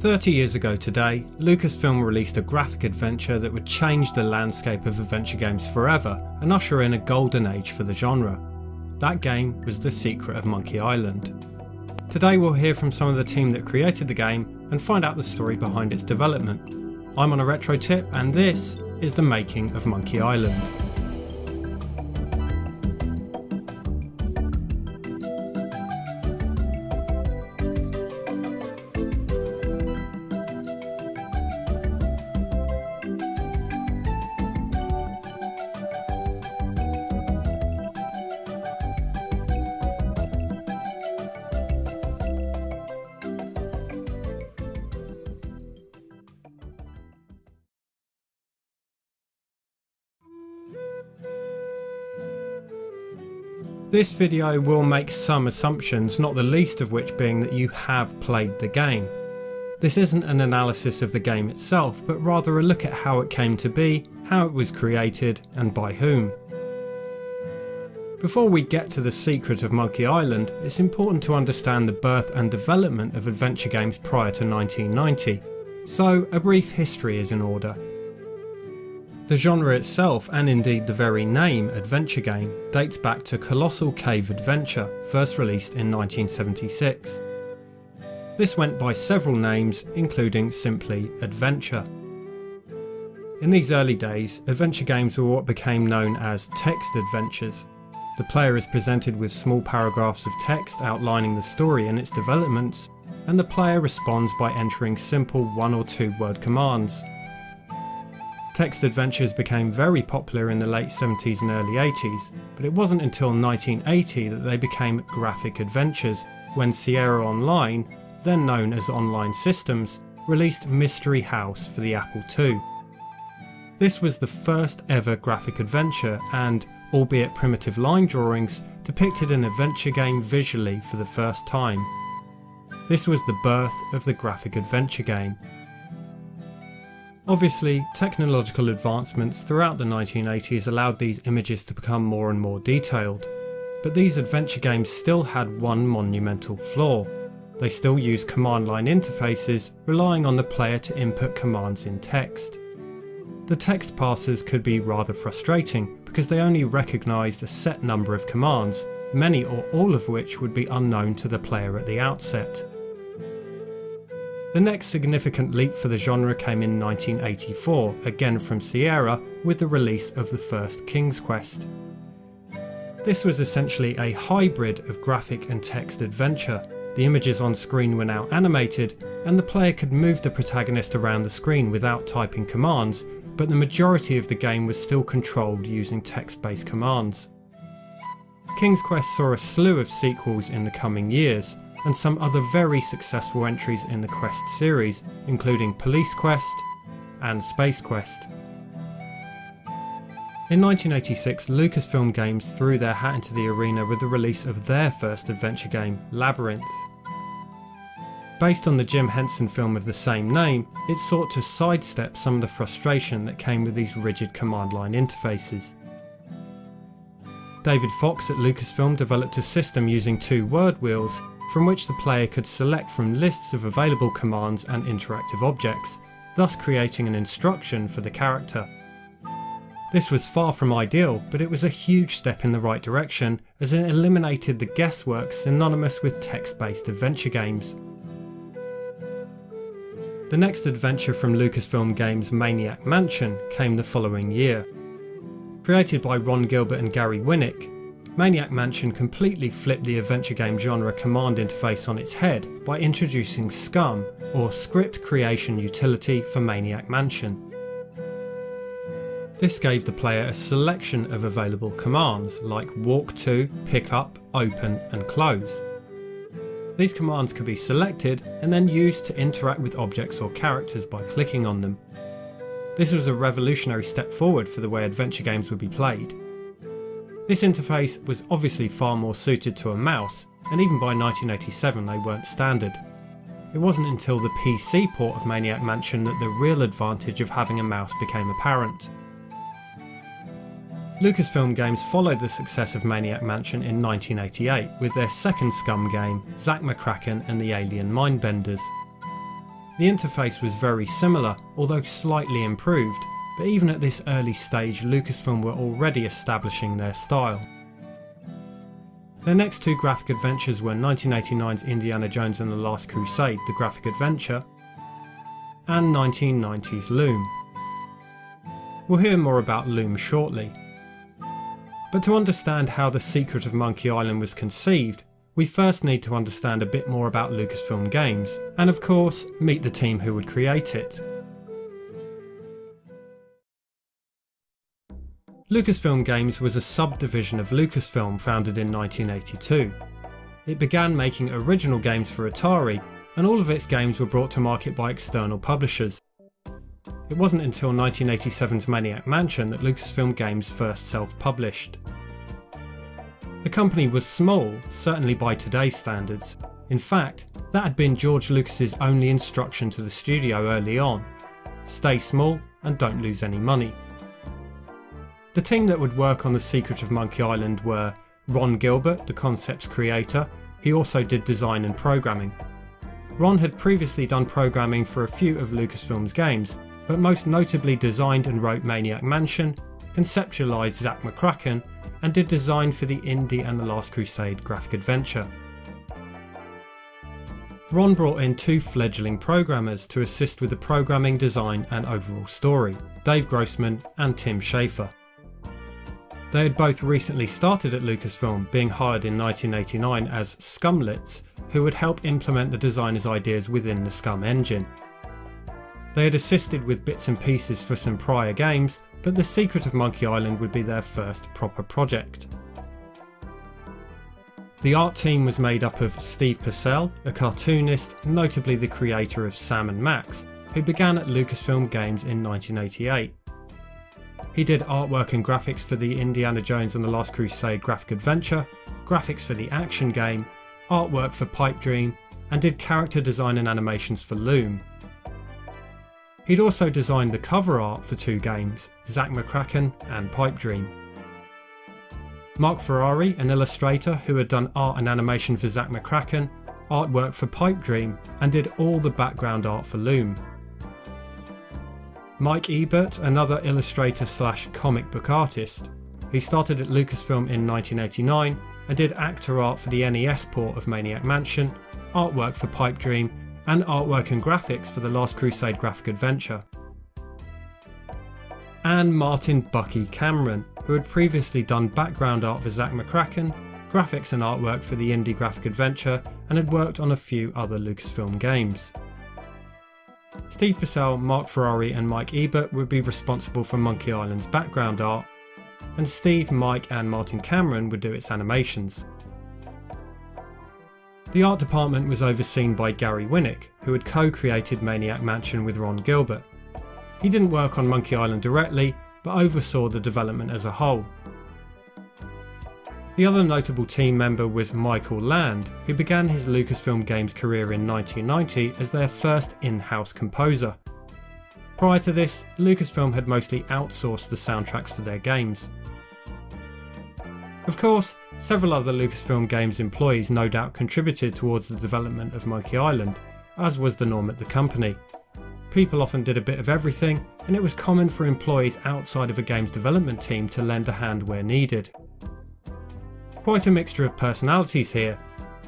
30 years ago today, Lucasfilm released a graphic adventure that would change the landscape of adventure games forever and usher in a golden age for the genre. That game was The Secret of Monkey Island. Today we'll hear from some of the team that created the game and find out the story behind its development. I'm on a retro tip and this is the making of Monkey Island. This video will make some assumptions, not the least of which being that you have played the game. This isn't an analysis of the game itself, but rather a look at how it came to be, how it was created, and by whom. Before we get to the secret of Monkey Island, it's important to understand the birth and development of adventure games prior to 1990, so a brief history is in order. The genre itself, and indeed the very name adventure game, dates back to Colossal Cave Adventure, first released in 1976. This went by several names, including simply Adventure. In these early days, adventure games were what became known as text adventures. The player is presented with small paragraphs of text outlining the story and its developments, and the player responds by entering simple one or two word commands, Text adventures became very popular in the late 70s and early 80s, but it wasn't until 1980 that they became graphic adventures, when Sierra Online, then known as Online Systems, released Mystery House for the Apple II. This was the first ever graphic adventure and, albeit primitive line drawings, depicted an adventure game visually for the first time. This was the birth of the graphic adventure game. Obviously, technological advancements throughout the 1980s allowed these images to become more and more detailed, but these adventure games still had one monumental flaw. They still used command line interfaces, relying on the player to input commands in text. The text parsers could be rather frustrating because they only recognised a set number of commands, many or all of which would be unknown to the player at the outset. The next significant leap for the genre came in 1984, again from Sierra, with the release of the first King's Quest. This was essentially a hybrid of graphic and text adventure. The images on screen were now animated, and the player could move the protagonist around the screen without typing commands, but the majority of the game was still controlled using text-based commands. King's Quest saw a slew of sequels in the coming years, and some other very successful entries in the Quest series, including Police Quest and Space Quest. In 1986, Lucasfilm Games threw their hat into the arena with the release of their first adventure game, Labyrinth. Based on the Jim Henson film of the same name, it sought to sidestep some of the frustration that came with these rigid command line interfaces. David Fox at Lucasfilm developed a system using two word wheels from which the player could select from lists of available commands and interactive objects, thus creating an instruction for the character. This was far from ideal, but it was a huge step in the right direction as it eliminated the guesswork synonymous with text-based adventure games. The next adventure from Lucasfilm Games' Maniac Mansion came the following year. Created by Ron Gilbert and Gary Winnick, Maniac Mansion completely flipped the adventure game genre command interface on its head by introducing SCUMM, or Script Creation Utility for Maniac Mansion. This gave the player a selection of available commands like walk to, pick up, open and close. These commands could be selected and then used to interact with objects or characters by clicking on them. This was a revolutionary step forward for the way adventure games would be played. This interface was obviously far more suited to a mouse, and even by 1987 they weren't standard. It wasn't until the PC port of Maniac Mansion that the real advantage of having a mouse became apparent. Lucasfilm Games followed the success of Maniac Mansion in 1988 with their second SCUMM game, Zak McKracken and the Alien Mindbenders. The interface was very similar, although slightly improved, but even at this early stage Lucasfilm were already establishing their style. Their next two graphic adventures were 1989's Indiana Jones and the Last Crusade, the graphic adventure, and 1990's Loom. We'll hear more about Loom shortly. But to understand how the secret of Monkey Island was conceived, we first need to understand a bit more about Lucasfilm Games, and of course, meet the team who would create it. Lucasfilm Games was a subdivision of Lucasfilm founded in 1982. It began making original games for Atari, and all of its games were brought to market by external publishers. It wasn't until 1987's Maniac Mansion that Lucasfilm Games first self-published. The company was small, certainly by today's standards. In fact, that had been George Lucas's only instruction to the studio early on. Stay small and don't lose any money. The team that would work on The Secret of Monkey Island were Ron Gilbert, the concept's creator, he also did design and programming. Ron had previously done programming for a few of Lucasfilm's games, but most notably designed and wrote Maniac Mansion, conceptualised Zak McKracken, and did design for the Indy and the Last Crusade graphic adventure. Ron brought in two fledgling programmers to assist with the programming design and overall story, Dave Grossman and Tim Schafer. They had both recently started at Lucasfilm, being hired in 1989 as SCUMMlets, who would help implement the designer's ideas within the SCUMM engine. They had assisted with bits and pieces for some prior games, but The Secret of Monkey Island would be their first proper project. The art team was made up of Steve Purcell, a cartoonist, notably the creator of Sam and Max, who began at Lucasfilm Games in 1988. He did artwork and graphics for the Indiana Jones and the Last Crusade graphic adventure, graphics for the action game, artwork for Pipe Dream, and did character design and animations for Loom. He'd also designed the cover art for two games, Zak McKracken and Pipe Dream. Mark Ferrari, an illustrator who had done art and animation for Zak McKracken, artwork for Pipe Dream, and did all the background art for Loom. Mike Ebert, another illustrator slash comic book artist. He started at Lucasfilm in 1989 and did actor art for the NES port of Maniac Mansion, artwork for Pipe Dream, and artwork and graphics for the Last Crusade graphic adventure. And Martin Bucky Cameron, who had previously done background art for Zak McKracken, graphics and artwork for the Indy graphic adventure, and had worked on a few other Lucasfilm games. Steve Purcell, Mark Ferrari and Mike Ebert would be responsible for Monkey Island's background art, and Steve, Mike and Martin Cameron would do its animations. The art department was overseen by Gary Winnick, who had co-created Maniac Mansion with Ron Gilbert. He didn't work on Monkey Island directly, but oversaw the development as a whole. The other notable team member was Michael Land, who began his Lucasfilm Games career in 1990 as their first in-house composer. Prior to this, Lucasfilm had mostly outsourced the soundtracks for their games. Of course, several other Lucasfilm Games employees no doubt contributed towards the development of Monkey Island, as was the norm at the company. People often did a bit of everything, and it was common for employees outside of a game's development team to lend a hand where needed. Quite a mixture of personalities here.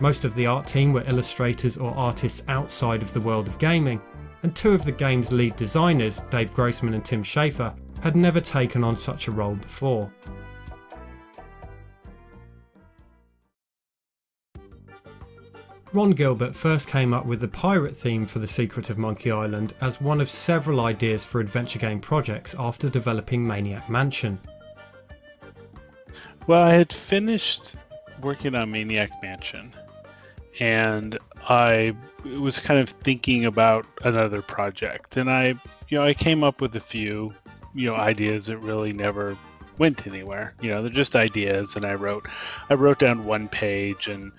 Most of the art team were illustrators or artists outside of the world of gaming, and two of the game's lead designers, Dave Grossman and Tim Schafer, had never taken on such a role before. Ron Gilbert first came up with the pirate theme for The Secret of Monkey Island as one of several ideas for adventure game projects after developing Maniac Mansion. Well, I had finished working on Maniac Mansion, and I was kind of thinking about another project, and I, you know, I came up with a few, you know, ideas that really never went anywhere. You know, they're just ideas, and I wrote, I wrote down one page, and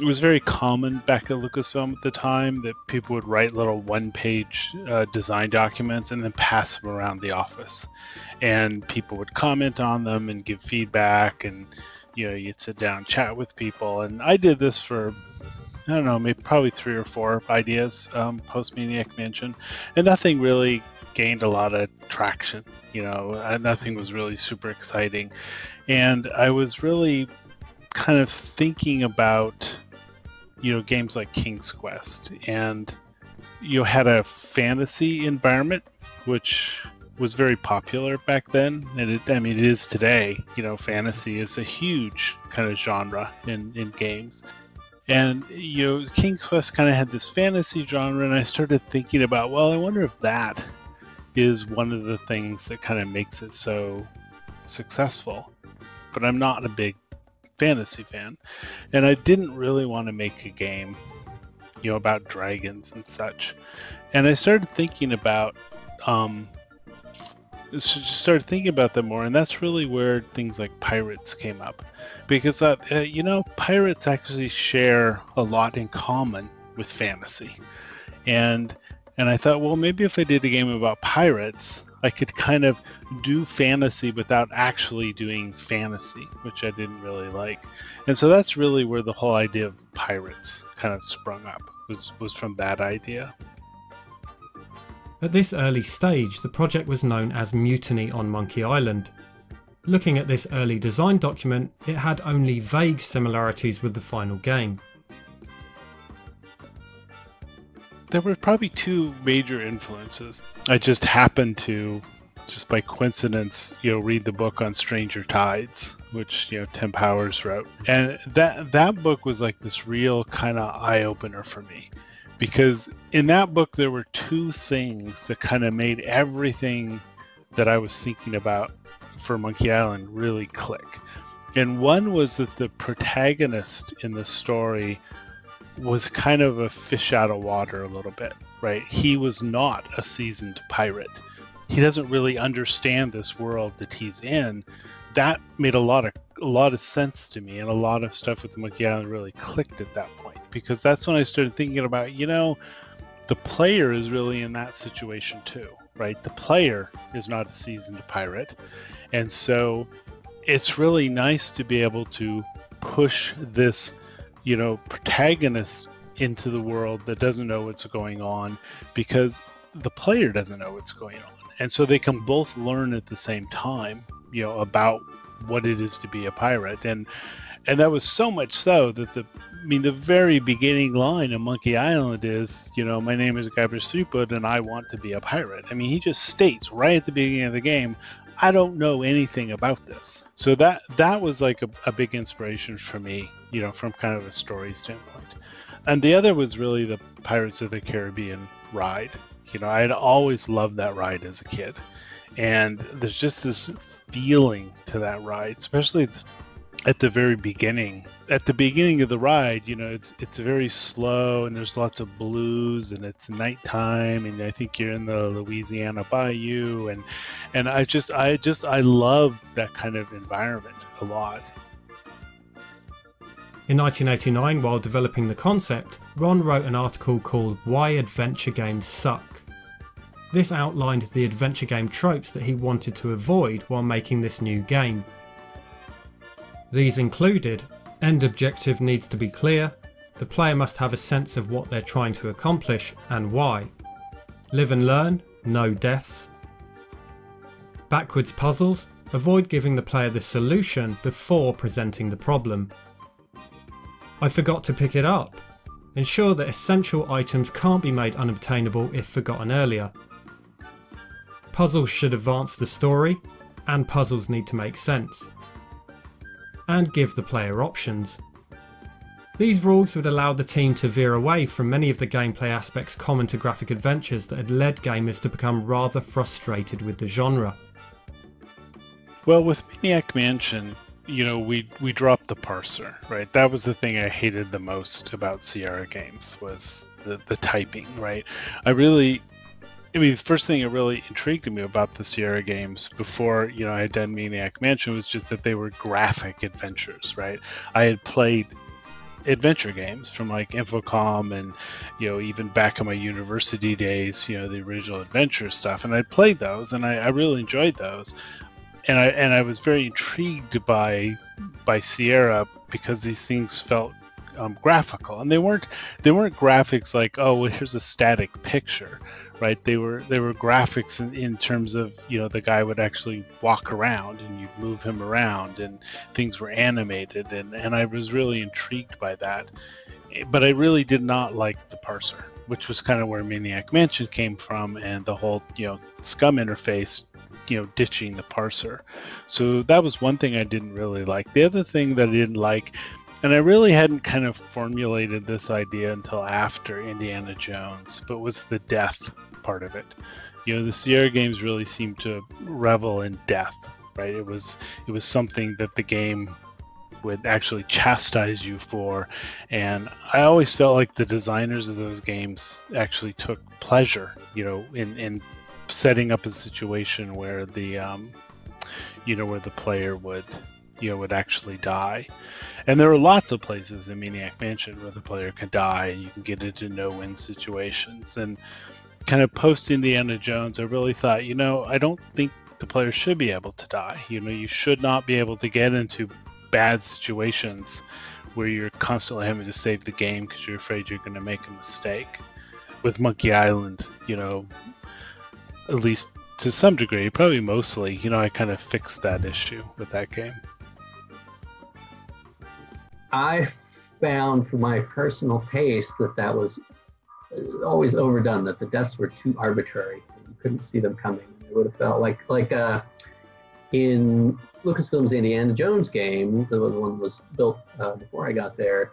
it was very common back at Lucasfilm at the time that people would write little one-page uh, design documents and then pass them around the office, and people would comment on them and give feedback, and you know you'd sit down and chat with people. And I did this for I don't know, maybe probably three or four ideas um, post Maniac Mansion, and nothing really gained a lot of traction. You know, uh, nothing was really super exciting, and I was really kind of thinking about you know games like King's Quest, and you had a fantasy environment which was very popular back then, and it, I mean it is today. You know, fantasy is a huge kind of genre in in games. And you know, King's Quest kind of had this fantasy genre, and I started thinking about, well, I wonder if that is one of the things that kind of makes it so successful. But I'm not a big fantasy fan, and I didn't really want to make a game, you know, about dragons and such. And I started thinking about, um, started thinking about them more, and that's really where things like pirates came up, because uh, uh, you know, pirates actually share a lot in common with fantasy, and and I thought, well, maybe if I did a game about pirates, I could kind of do fantasy without actually doing fantasy, which I didn't really like. And so that's really where the whole idea of pirates kind of sprung up. Was was from that idea. At this early stage, the project was known as Mutiny on Monkey Island. Looking at this early design document, it had only vague similarities with the final game. There were probably two major influences. I just happened to, just by coincidence, you know, read the book on Stranger Tides, which you know Tim Powers wrote, and that that book was like this real kind of eye opener for me, because in that book there were two things that kind of made everything that I was thinking about for Monkey Island really click. And one was that the protagonist in the story was kind of a fish out of water a little bit, right? He was not a seasoned pirate. He doesn't really understand this world that he's in. That made a lot of a lot of sense to me, and a lot of stuff with the Monkey Island really clicked at that point because that's when I started thinking about, you know, the player is really in that situation too, right? The player is not a seasoned pirate, and so it's really nice to be able to push this you know, protagonist into the world that doesn't know what's going on because the player doesn't know what's going on. And so they can both learn at the same time, you know, about what it is to be a pirate. And and that was so much so that the I mean the very beginning line of Monkey Island is, you know, my name is Guybrush Threepwood and I want to be a pirate. I mean he just states right at the beginning of the game, I don't know anything about this. So that that was like a, a big inspiration for me you know, from kind of a story standpoint. And the other was really the Pirates of the Caribbean ride. You know, I had always loved that ride as a kid. And there's just this feeling to that ride, especially at the very beginning. At the beginning of the ride, you know, it's it's very slow and there's lots of blues and it's nighttime and I think you're in the Louisiana Bayou and and I just I just I love that kind of environment a lot. In 1989, while developing the concept, Ron wrote an article called Why Adventure Games Suck. This outlined the adventure game tropes that he wanted to avoid while making this new game. These included end objective needs to be clear, the player must have a sense of what they're trying to accomplish and why. Live and learn, no deaths. Backwards puzzles, avoid giving the player the solution before presenting the problem. I forgot to pick it up. Ensure that essential items can't be made unobtainable if forgotten earlier. Puzzles should advance the story, and puzzles need to make sense. And give the player options. These rules would allow the team to veer away from many of the gameplay aspects common to graphic adventures that had led gamers to become rather frustrated with the genre. Well, with Maniac Mansion, you know we we dropped the parser right? That was the thing i hated the most about sierra games was the, the typing right? I really i mean the first thing that really intrigued me about the sierra games before you know i had done maniac mansion was just that they were graphic adventures right? I had played adventure games from like infocom and you know even back in my university days you know the original adventure stuff and i played those and I, I really enjoyed those and I and I was very intrigued by by Sierra because these things felt um, graphical, and they weren't they weren't graphics like oh well here's a static picture, right? They were they were graphics in, in terms of you know the guy would actually walk around and you'd move him around and things were animated. And and I was really intrigued by that, but I really did not like the parser, which was kind of where Maniac Mansion came from and the whole you know SCUMM interface you know ditching the parser. So that was one thing i didn't really like. The other thing that i didn't like and i really hadn't kind of formulated this idea until after indiana jones but was the death part of it. You know the sierra games really seemed to revel in death right? It was it was something that the game would actually chastise you for. And i always felt like the designers of those games actually took pleasure you know in in setting up a situation where the um, you know where the player would you know would actually die. And there are lots of places in maniac mansion where the player can die and you can get into no-win situations. And kind of post indiana jones i really thought you know i don't think the player should be able to die. You know you should not be able to get into bad situations where you're constantly having to save the game because you're afraid you're going to make a mistake. With monkey island you know at least to some degree, probably mostly, you know, I kind of fixed that issue with that game. I found, for my personal taste, that that was always overdone. That the deaths were too arbitrary. You couldn't see them coming. It would have felt like like uh, in Lucasfilm's Indiana Jones game, the one that was built uh, before I got there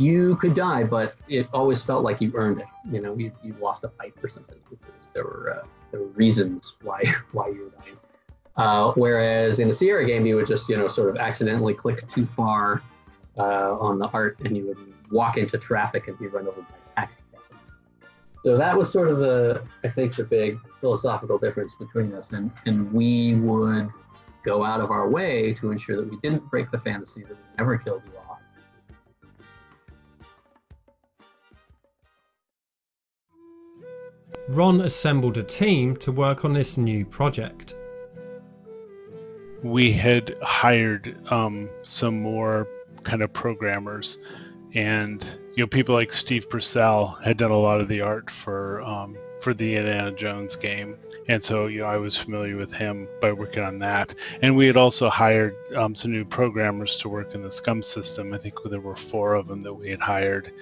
you could die, but it always felt like you earned it. You know, you, you lost a fight or something there were uh, were reasons why why you were dying. Uh, whereas in the Sierra game, you would just you know sort of accidentally click too far uh, on the art, and you would walk into traffic and be run over by a taxi. So that was sort of the I think the big philosophical difference between us, and and we would go out of our way to ensure that we didn't break the fantasy that we never killed you Ron assembled a team to work on this new project. We had hired um, some more kind of programmers, and you know people like Steve Purcell had done a lot of the art for um, for the Indiana Jones game, and so you know I was familiar with him by working on that. And we had also hired um, some new programmers to work in the SCUMM system. I think there were four of them that we had hired.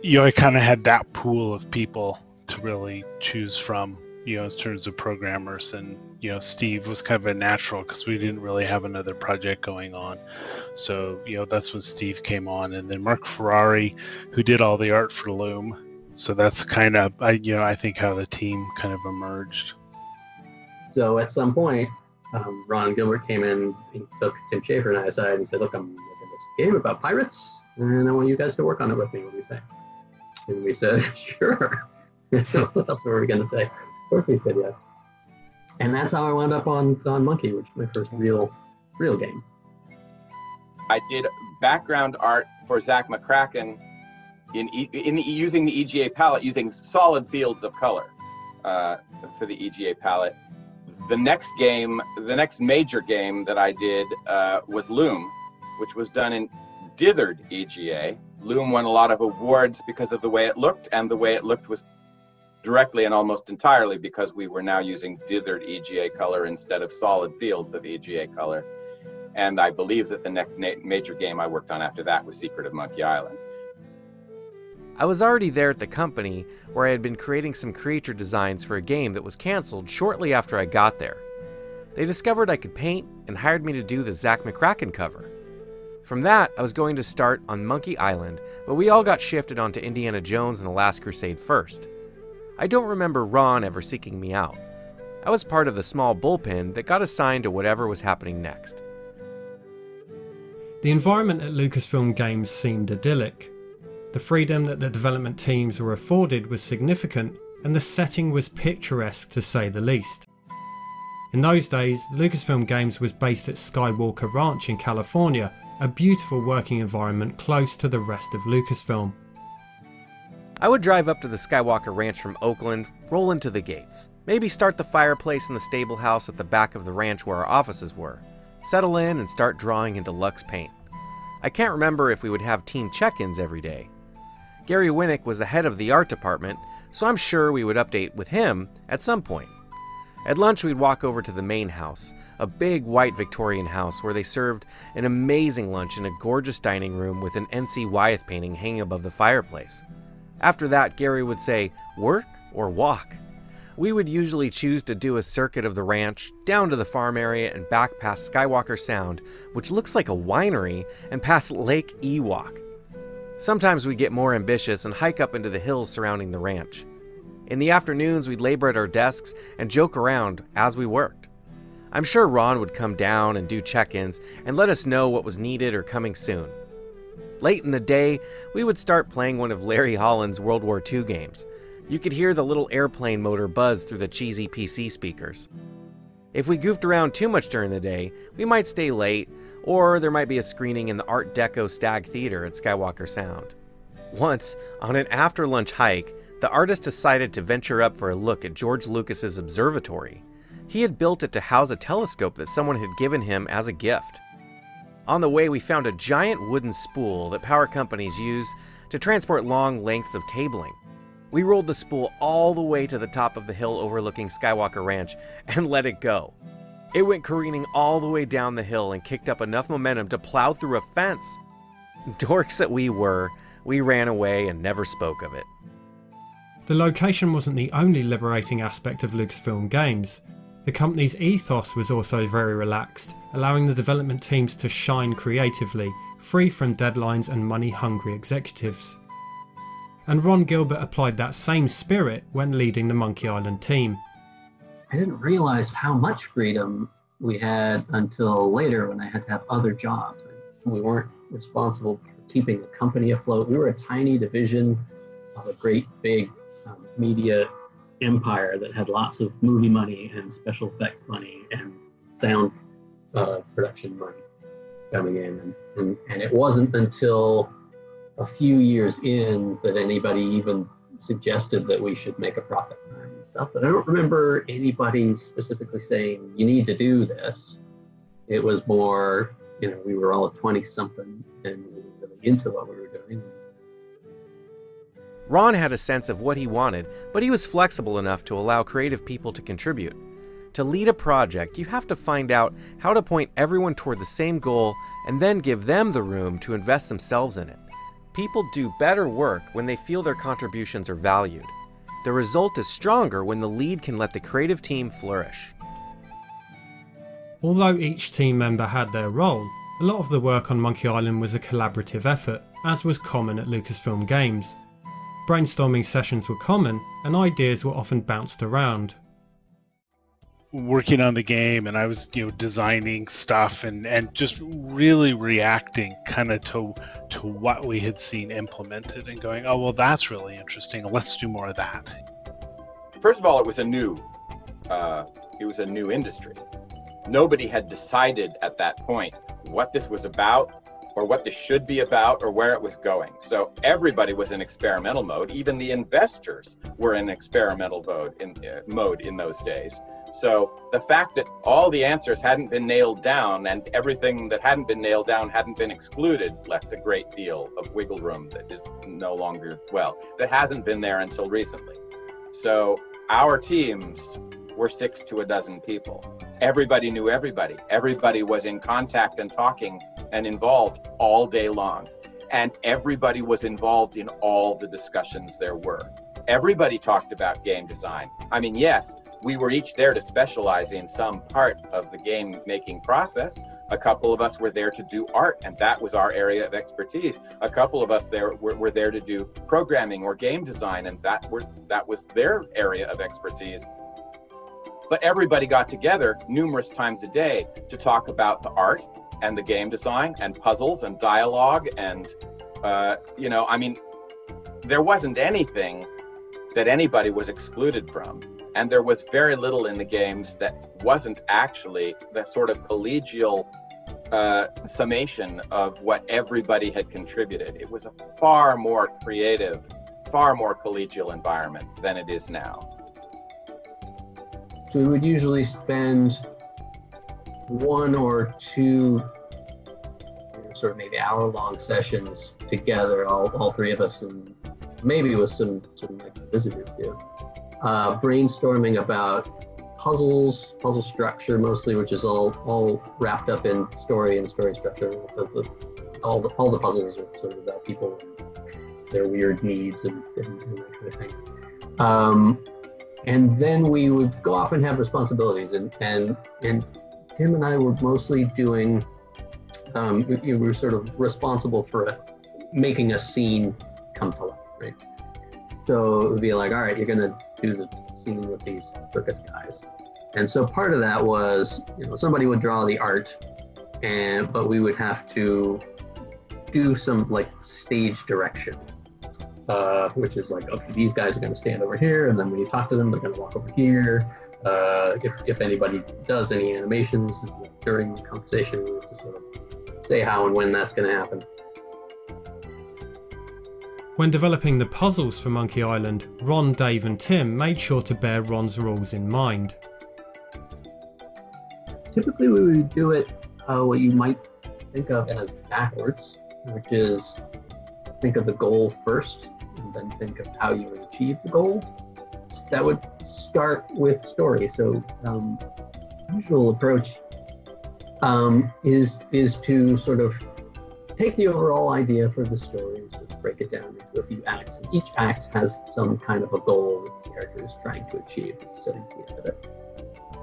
You know, I kind of had that pool of people to really choose from you know in terms of programmers. And you know steve was kind of a natural because we didn't really have another project going on. So you know that's when steve came on. And then mark ferrari who did all the art for loom. So that's kind of i you know i think how the team kind of emerged. So at some point um, ron gilbert came in he took tim schafer and i aside and said look i'm making this game about pirates and i want you guys to work on it with me what do you say and we said sure what else were we going to say? Of course we said yes. And that's how I wound up on, on Monkey, which was my first real, real game. I did background art for Zak McKracken in, in using the EGA palette, using solid fields of color uh, for the EGA palette. The next game, the next major game that I did uh, was Loom, which was done in dithered EGA. Loom won a lot of awards because of the way it looked, and the way it looked was directly and almost entirely because we were now using dithered EGA color instead of solid fields of EGA color. And I believe that the next major game I worked on after that was Secret of Monkey Island. I was already there at the company where I had been creating some creature designs for a game that was cancelled shortly after I got there. They discovered I could paint and hired me to do the Zak McKracken cover. From that, I was going to start on Monkey Island, but we all got shifted onto Indiana Jones and the Last Crusade first. I don't remember Ron ever seeking me out. I was part of the small bullpen that got assigned to whatever was happening next. The environment at Lucasfilm Games seemed idyllic. The freedom that the development teams were afforded was significant, and the setting was picturesque to say the least. In those days, Lucasfilm Games was based at Skywalker Ranch in California, a beautiful working environment close to the rest of Lucasfilm. I would drive up to the Skywalker Ranch from Oakland, roll into the gates, maybe start the fireplace in the stable house at the back of the ranch where our offices were, settle in and start drawing in deluxe paint. I can't remember if we would have team check ins every day. Gary Winnick was the head of the art department, so I'm sure we would update with him at some point. At lunch, we'd walk over to the main house, a big white Victorian house where they served an amazing lunch in a gorgeous dining room with an N.C. Wyeth painting hanging above the fireplace. After that, Gary would say, Work or walk? We would usually choose to do a circuit of the ranch, down to the farm area, and back past Skywalker Sound, which looks like a winery, and past Lake Ewok. Sometimes we'd get more ambitious and hike up into the hills surrounding the ranch. In the afternoons, we'd labor at our desks and joke around as we worked. I'm sure Ron would come down and do check ins and let us know what was needed or coming soon. Late in the day, we would start playing one of Larry Holland's World War II games. You could hear the little airplane motor buzz through the cheesy PC speakers. If we goofed around too much during the day, we might stay late, or there might be a screening in the Art Deco Stag Theater at Skywalker Sound. Once, on an after lunch hike, the artist decided to venture up for a look at George Lucas's observatory. He had built it to house a telescope that someone had given him as a gift. On the way, we found a giant wooden spool that power companies use to transport long lengths of cabling. We rolled the spool all the way to the top of the hill overlooking Skywalker Ranch and let it go. It went careening all the way down the hill and kicked up enough momentum to plow through a fence. Dorks that we were, we ran away and never spoke of it. The location wasn't the only liberating aspect of Lucasfilm games. The company's ethos was also very relaxed, allowing the development teams to shine creatively, free from deadlines and money hungry executives. And Ron Gilbert applied that same spirit when leading the Monkey Island team. I didn't realize how much freedom we had until later when I had to have other jobs. We weren't responsible for keeping the company afloat. We were a tiny division of a great big um, media empire that had lots of movie money and special effects money and sound uh, production money coming in. And, and, and it wasn't until a few years in that anybody even suggested that we should make a profit and stuff. But I don't remember anybody specifically saying, you need to do this. It was more, you know, we were all 20 something and really into what we were doing. Ron had a sense of what he wanted, but he was flexible enough to allow creative people to contribute. To lead a project, you have to find out how to point everyone toward the same goal and then give them the room to invest themselves in it. People do better work when they feel their contributions are valued. The result is stronger when the lead can let the creative team flourish. Although each team member had their role, a lot of the work on Monkey Island was a collaborative effort, as was common at Lucasfilm Games. Brainstorming sessions were common, and ideas were often bounced around. Working on the game, and I was, you know, designing stuff and and just really reacting kind of to to what we had seen implemented, and going, oh well, that's really interesting. Let's do more of that. First of all, it was a new, uh, it was a new industry. Nobody had decided at that point what this was about or what this should be about or where it was going. So everybody was in experimental mode. Even the investors were in experimental mode in uh, mode in those days. So the fact that all the answers hadn't been nailed down and everything that hadn't been nailed down hadn't been excluded left a great deal of wiggle room that is no longer well that hasn't been there until recently. So our teams were six to a dozen people. Everybody knew everybody. Everybody was in contact and talking and involved all day long. And everybody was involved in all the discussions there were. Everybody talked about game design. I mean, yes, we were each there to specialize in some part of the game making process. A couple of us were there to do art, and that was our area of expertise. A couple of us there were, were there to do programming or game design, and that were that was their area of expertise. But everybody got together numerous times a day to talk about the art and the game design and puzzles and dialogue and uh, you know i mean there wasn't anything that anybody was excluded from. And there was very little in the games that wasn't actually the sort of collegial uh, summation of what everybody had contributed. It was a far more creative far more collegial environment than it is now. So we would usually spend one or two sort of maybe hour long sessions together, all, all three of us, and maybe with some some visitors too, uh, brainstorming about puzzles, puzzle structure mostly, which is all all wrapped up in story and story structure. All the all the puzzles are sort of about people their weird needs and, and, and that kind of thing. Um, and then we would go off and have responsibilities, and and and Tim and I were mostly doing. Um, we, we were sort of responsible for making a scene come to life, right? So it would be like, all right, you're gonna do the scene with these circus guys, and so part of that was, you know, somebody would draw the art, and but we would have to do some like stage direction, uh, which is like, okay, these guys are going to stand over here, and then when you talk to them, they're going to walk over here. Uh, if, if anybody does any animations during the conversation, we have to sort of say how and when that's going to happen. When developing the puzzles for Monkey Island, Ron, Dave, and Tim made sure to bear Ron's rules in mind. Typically, we would do it uh, what you might think of as backwards, which is think of the goal first and then think of how you would achieve the goal. That would start with story. So, um, usual approach um, is is to sort of take the overall idea for the story and sort of break it down into a few acts. And each act has some kind of a goal that the character is trying to achieve and setting the end of it.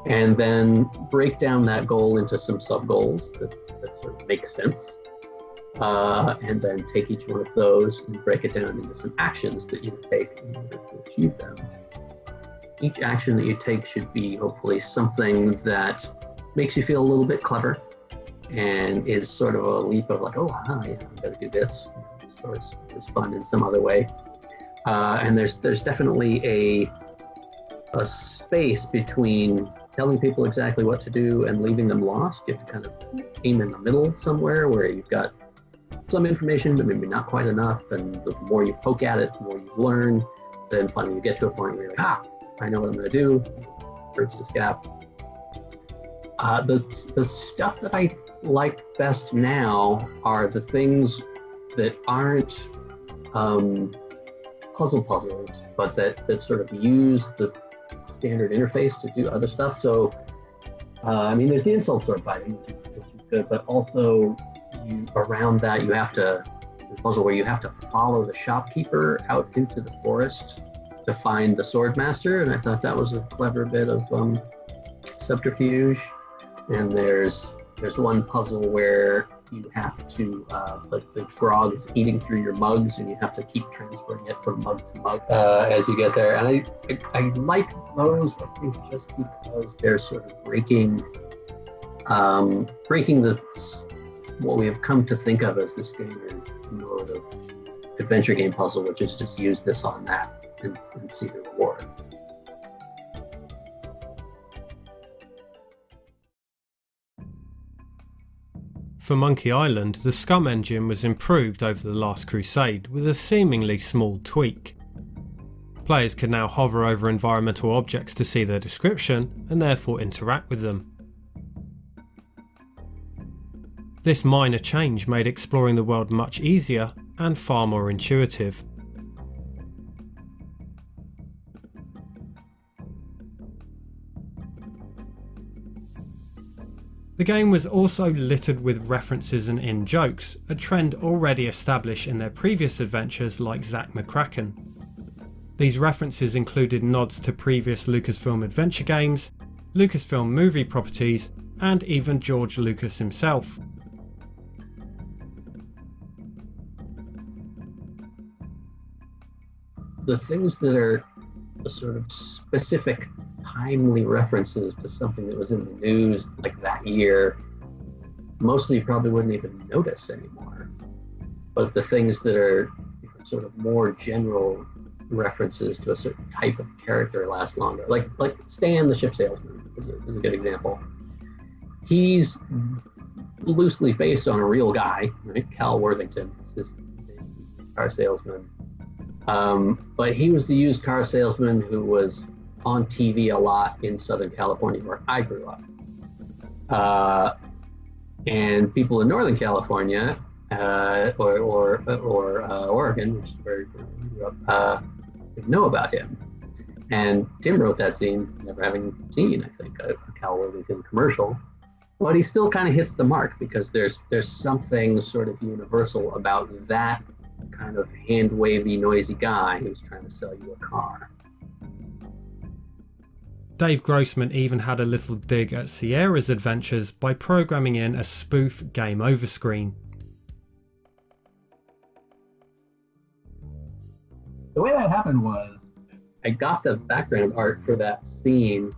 And then break down that goal into some sub goals that, that sort of make sense uh, and then take each one of those and break it down into some actions that you take in order to achieve them. Each action that you take should be hopefully something that makes you feel a little bit clever and is sort of a leap of like, oh, wow, yeah, I'm going to do this. Or it's, it's fun in some other way. Uh, and there's there's definitely a a space between telling people exactly what to do and leaving them lost. You have to kind of aim in the middle somewhere where you've got some information, but maybe not quite enough. And the more you poke at it, the more you learn. Then finally you get to a point where you're like, ah, I know what I'm going to do. Bridge this gap. Uh, the, the stuff that I like best now are the things that aren't um, puzzle puzzles, but that, that sort of use the standard interface to do other stuff. So, uh, I mean, there's the insult sword fighting, which which is good, but also you around that you have to puzzle where you have to follow the shopkeeper out into the forest to find the sword master and i thought that was a clever bit of um, subterfuge. And there's there's one puzzle where you have to uh, like the frog is eating through your mugs and you have to keep transferring it from mug to mug uh, as you get there. And I, I, I like those i think just because they're sort of breaking um, breaking the what we have come to think of as the standard mode of adventure game puzzle, which is just use this on that and, and see the reward. For Monkey Island, the SCUMM engine was improved over The Last Crusade with a seemingly small tweak. Players can now hover over environmental objects to see their description and therefore interact with them. This minor change made exploring the world much easier and far more intuitive. The game was also littered with references and in-jokes, a trend already established in their previous adventures like Zak McKracken. These references included nods to previous Lucasfilm adventure games, Lucasfilm movie properties, and even George Lucas himself. The things that are sort of specific, timely references to something that was in the news like that year, mostly you probably wouldn't even notice anymore. But the things that are sort of more general references to a certain type of character last longer. Like like Stan the ship salesman is a, is a good example. He's loosely based on a real guy, right? Cal Worthington is his car salesman um, but he was the used car salesman who was on TV a lot in Southern California, where I grew up. Uh, And people in Northern California uh, or or or uh, Oregon, which is where I grew up, uh, know about him. And Tim wrote that scene, never having seen, I think, a, a Cal Worthington commercial. But he still kind of hits the mark because there's there's something sort of universal about that kind of hand wavy, noisy guy who's trying to sell you a car. Dave Grossman even had a little dig at Sierra's adventures by programming in a spoof game over screen. The way that happened was I got the background art for that scene.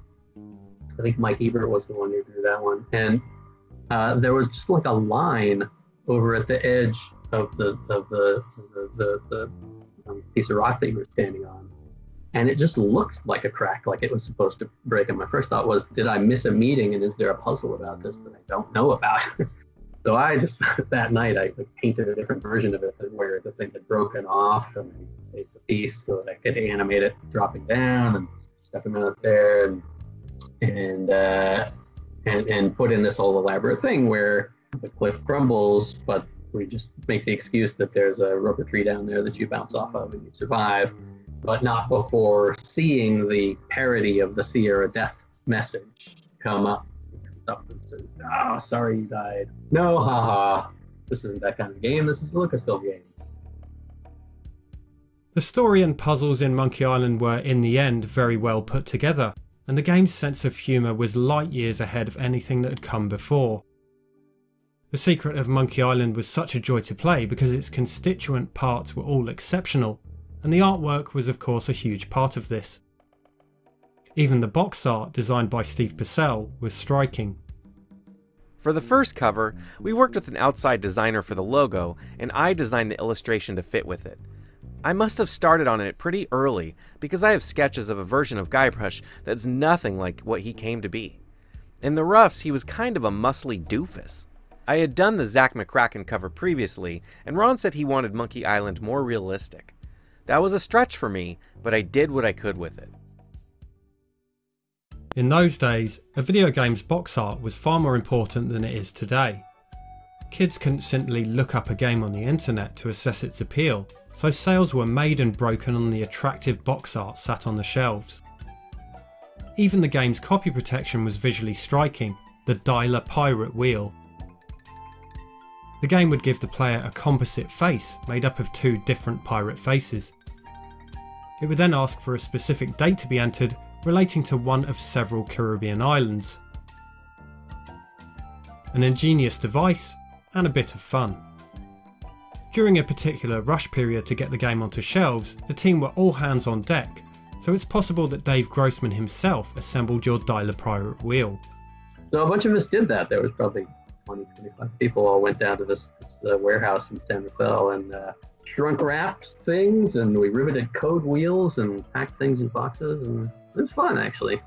I think Mike Ebert was the one who drew that one. And uh, there was just like a line over at the edge of the of the the, the, the um, piece of rock that you were standing on, and it just looked like a crack, like it was supposed to break. And my first thought was, did I miss a meeting, and is there a puzzle about this that I don't know about? so I just that night I painted a different version of it where the thing had broken off, and I made the piece so that I could animate it dropping down and stepping out there, and and uh, and and put in this whole elaborate thing where the cliff crumbles, but we just make the excuse that there's a rubber tree down there that you bounce off of and you survive, but not before seeing the parody of the Sierra death message come up. Up and says, "Oh, sorry you died." No, haha. This isn't that kind of game. This is a Lucasfilm game. The story and puzzles in Monkey Island were, in the end, very well put together, and the game's sense of humour was light years ahead of anything that had come before. The secret of Monkey Island was such a joy to play because its constituent parts were all exceptional, and the artwork was of course a huge part of this. Even the box art designed by Steve Purcell was striking. For the first cover, we worked with an outside designer for the logo, and I designed the illustration to fit with it. I must have started on it pretty early because I have sketches of a version of Guybrush that's nothing like what he came to be. In the roughs, he was kind of a muscly doofus. I had done the Zak McKracken cover previously, and Ron said he wanted Monkey Island more realistic. That was a stretch for me, but I did what I could with it. In those days, a video game's box art was far more important than it is today. Kids couldn't simply look up a game on the internet to assess its appeal, so sales were made and broken on the attractive box art sat on the shelves. Even the game's copy protection was visually striking, the Dial-A-Pirate Wheel. The game would give the player a composite face made up of two different pirate faces. It would then ask for a specific date to be entered relating to one of several Caribbean islands. An ingenious device and a bit of fun. During a particular rush period to get the game onto shelves, the team were all hands on deck, so it's possible that Dave Grossman himself assembled your Dial-A-Pirate wheel. So a bunch of us did that. There was probably 20, 25 people all went down to this, this uh, warehouse in San Rafael and uh, shrunk wrapped things and we riveted code wheels and packed things in boxes and it was fun actually.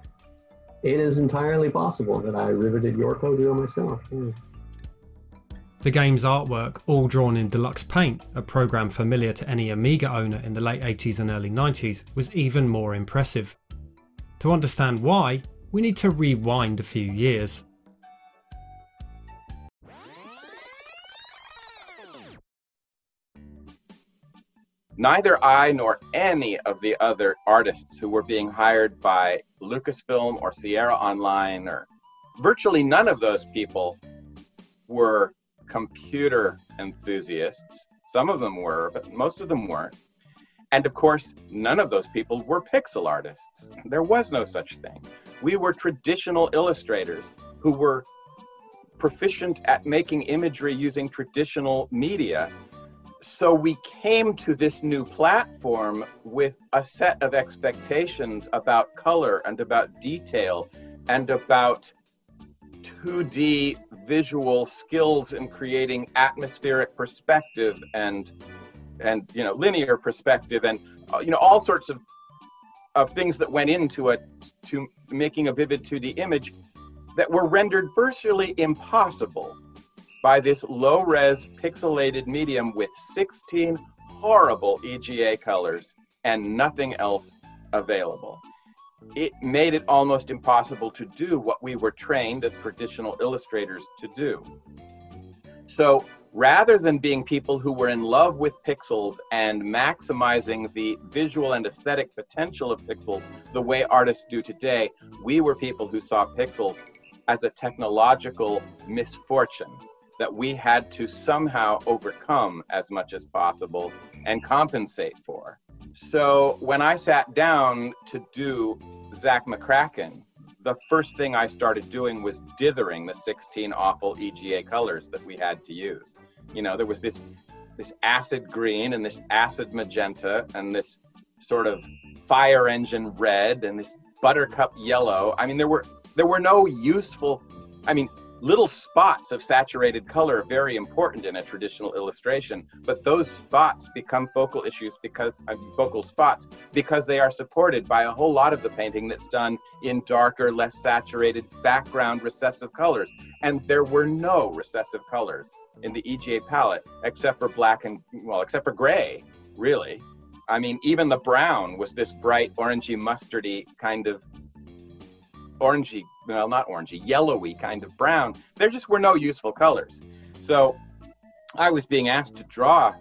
It is entirely possible that I riveted your code wheel myself. Yeah. The game's artwork, all drawn in deluxe paint, a program familiar to any Amiga owner in the late 80s and early 90s, was even more impressive. To understand why, we need to rewind a few years. Neither I nor any of the other artists who were being hired by Lucasfilm or Sierra Online or virtually none of those people were computer enthusiasts. Some of them were, but most of them weren't. And of course, none of those people were pixel artists. There was no such thing. We were traditional illustrators who were proficient at making imagery using traditional media so we came to this new platform with a set of expectations about color and about detail and about 2D visual skills in creating atmospheric perspective and and you know linear perspective and uh, you know all sorts of of things that went into it to making a vivid 2D image that were rendered virtually impossible by this low-res pixelated medium with 16 horrible EGA colors and nothing else available. It made it almost impossible to do what we were trained as traditional illustrators to do. So rather than being people who were in love with pixels and maximizing the visual and aesthetic potential of pixels the way artists do today, we were people who saw pixels as a technological misfortune that we had to somehow overcome as much as possible and compensate for. So when I sat down to do Zak McKracken, the first thing I started doing was dithering the 16 awful EGA colors that we had to use. You know, there was this this acid green and this acid magenta and this sort of fire engine red and this buttercup yellow. I mean, there were there were no useful, I mean, little spots of saturated color are very important in a traditional illustration, but those spots become focal issues because uh, focal spots because they are supported by a whole lot of the painting that's done in darker, less saturated background recessive colors. And there were no recessive colors in the EGA palette except for black and, well, except for gray, really. I mean, even the brown was this bright orangey mustardy kind of orangey, well, not orangey, yellowy kind of brown. There just were no useful colors. So I was being asked to draw,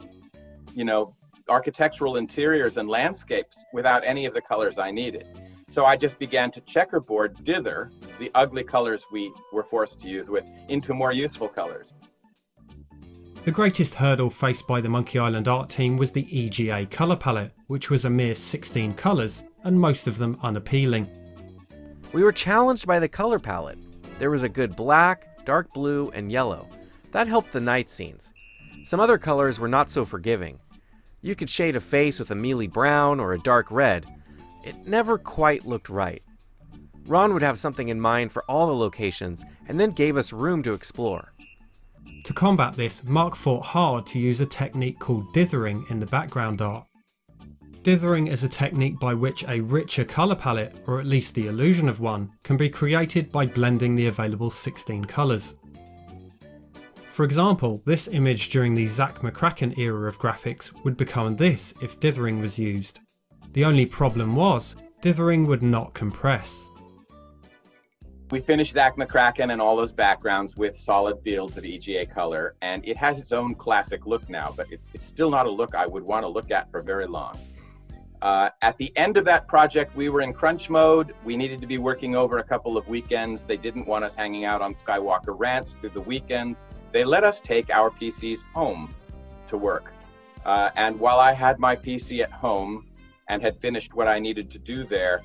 you know, architectural interiors and landscapes without any of the colors I needed. So I just began to checkerboard dither the ugly colors we were forced to use with into more useful colors. The greatest hurdle faced by the Monkey Island art team was the EGA colour palette, which was a mere 16 colours, and most of them unappealing. We were challenged by the color palette. There was a good black, dark blue, and yellow. That helped the night scenes. Some other colors were not so forgiving. You could shade a face with a mealy brown or a dark red. It never quite looked right. Ron would have something in mind for all the locations and then gave us room to explore. To combat this, Mark fought hard to use a technique called dithering in the background art. Dithering is a technique by which a richer colour palette, or at least the illusion of one, can be created by blending the available 16 colours. For example, this image during the Zak McKracken era of graphics would become this if dithering was used. The only problem was, dithering would not compress. We finished Zak McKracken and all those backgrounds with solid fields of EGA color, and it has its own classic look now, but it's, it's still not a look I would want to look at for very long. Uh, at the end of that project, we were in crunch mode. We needed to be working over a couple of weekends. They didn't want us hanging out on Skywalker Ranch through the weekends. They let us take our PCs home to work. Uh, and while I had my PC at home and had finished what I needed to do there,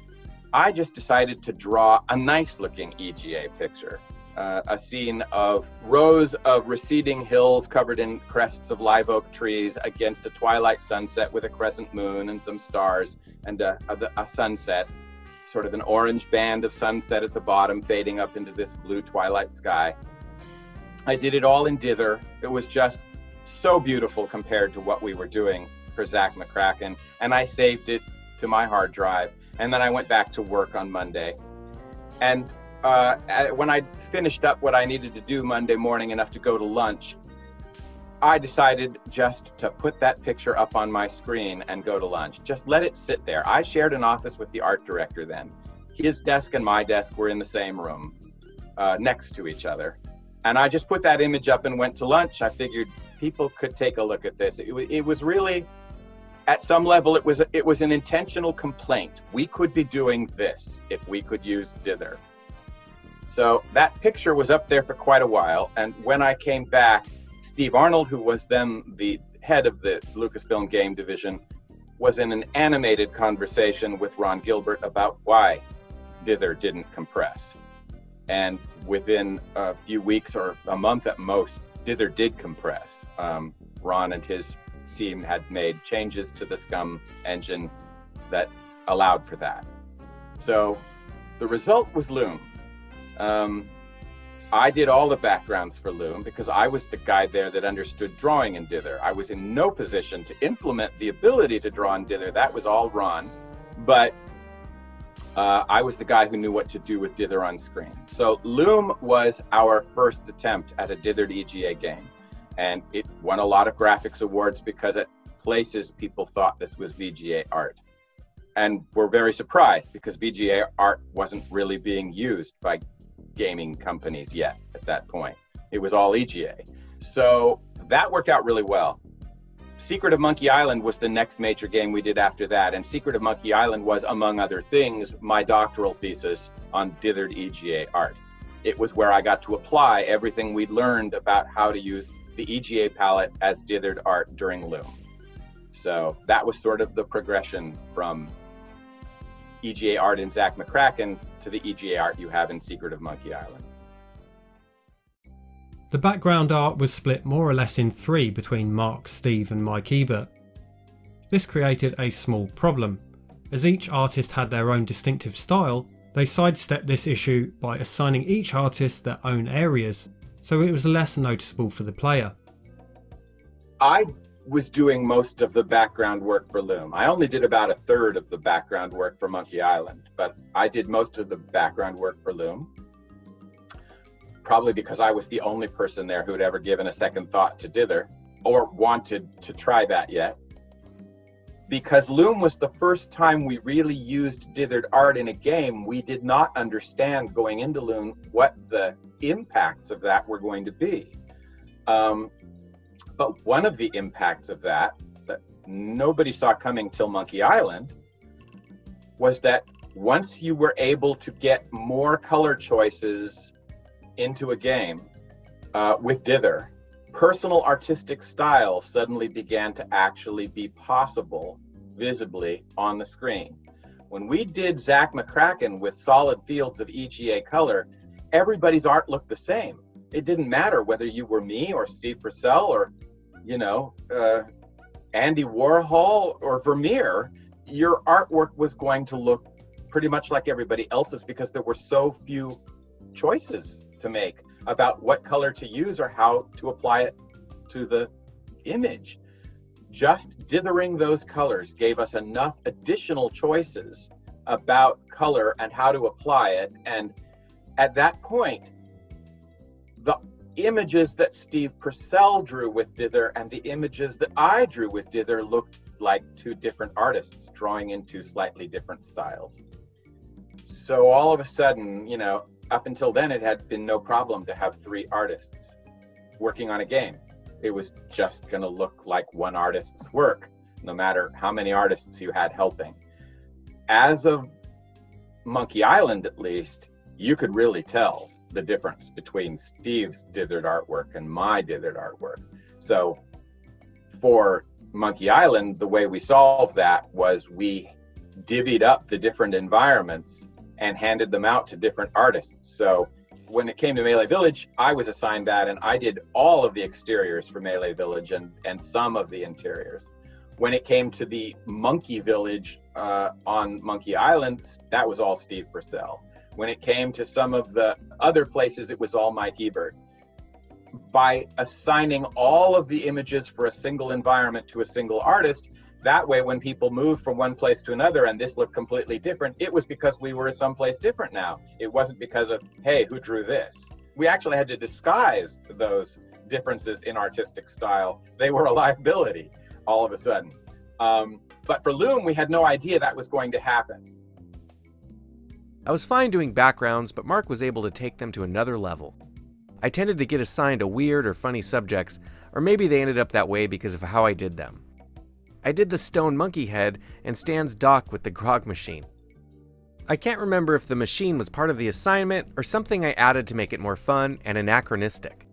I just decided to draw a nice looking EGA picture uh, a scene of rows of receding hills covered in crests of live oak trees against a twilight sunset with a crescent moon and some stars and a, a, a sunset, sort of an orange band of sunset at the bottom fading up into this blue twilight sky. I did it all in dither. It was just so beautiful compared to what we were doing for Zak McKracken. And I saved it to my hard drive. And then I went back to work on Monday. And uh, when I finished up what I needed to do Monday morning, enough to go to lunch, I decided just to put that picture up on my screen and go to lunch. Just let it sit there. I shared an office with the art director then. His desk and my desk were in the same room, uh, next to each other. And I just put that image up and went to lunch. I figured people could take a look at this. It, it was really, at some level, it was it was an intentional complaint. We could be doing this if we could use dither. So that picture was up there for quite a while. And when I came back, Steve Arnold, who was then the head of the Lucasfilm game division, was in an animated conversation with Ron Gilbert about why Dither didn't compress. And within a few weeks or a month at most, Dither did compress. Um, Ron and his team had made changes to the SCUMM engine that allowed for that. So the result was Loom. Um, I did all the backgrounds for Loom because I was the guy there that understood drawing in Dither. I was in no position to implement the ability to draw in Dither. That was all Ron. But uh, I was the guy who knew what to do with Dither on screen. So Loom was our first attempt at a Dithered EGA game. And it won a lot of graphics awards because at places people thought this was VGA art. And we're very surprised because VGA art wasn't really being used by gaming companies yet at that point. It was all EGA. So that worked out really well. Secret of Monkey Island was the next major game we did after that. And Secret of Monkey Island was, among other things, my doctoral thesis on dithered EGA art. It was where I got to apply everything we'd learned about how to use the EGA palette as dithered art during Loom. So that was sort of the progression from EGA art in Zak McKracken to the EGA art you have in Secret of Monkey Island. The background art was split more or less in three between Mark, Steve and Mike Ebert. This created a small problem. As each artist had their own distinctive style, they sidestepped this issue by assigning each artist their own areas, so it was less noticeable for the player. I was doing most of the background work for Loom. I only did about a third of the background work for Monkey Island, but I did most of the background work for Loom probably because I was the only person there who had ever given a second thought to Dither or wanted to try that yet. Because Loom was the first time we really used dithered art in a game, we did not understand going into Loom what the impacts of that were going to be. Um, but one of the impacts of that, that nobody saw coming till Monkey Island, was that once you were able to get more color choices into a game uh, with Dither, personal artistic style suddenly began to actually be possible visibly on the screen. When we did Zak McKracken with solid fields of EGA color, everybody's art looked the same. It didn't matter whether you were me or Steve Purcell or, you know, uh, Andy Warhol or Vermeer. Your artwork was going to look pretty much like everybody else's because there were so few choices to make about what color to use or how to apply it to the image. Just dithering those colors gave us enough additional choices about color and how to apply it. And at that point, the images that Steve Purcell drew with Dither and the images that I drew with Dither looked like two different artists drawing in two slightly different styles. So all of a sudden, you know, up until then, it had been no problem to have three artists working on a game. It was just going to look like one artist's work, no matter how many artists you had helping. As of Monkey Island, at least, you could really tell the difference between Steve's dithered artwork and my dithered artwork. So for Monkey Island, the way we solved that was we divvied up the different environments and handed them out to different artists. So when it came to Melee Village, I was assigned that and I did all of the exteriors for Melee Village and, and some of the interiors. When it came to the Monkey Village uh, on Monkey Island, that was all Steve Purcell. When it came to some of the other places, it was all Mike Ebert. By assigning all of the images for a single environment to a single artist, that way when people moved from one place to another and this looked completely different it was because we were someplace different now. It wasn't because of hey who drew this? We actually had to disguise those differences in artistic style. They were a liability all of a sudden. Um, but for loom we had no idea that was going to happen i was fine doing backgrounds but mark was able to take them to another level i tended to get assigned a weird or funny subjects or maybe they ended up that way because of how i did them I did the stone monkey head and Stan's dock with the grog machine. I can't remember if the machine was part of the assignment or something I added to make it more fun and anachronistic.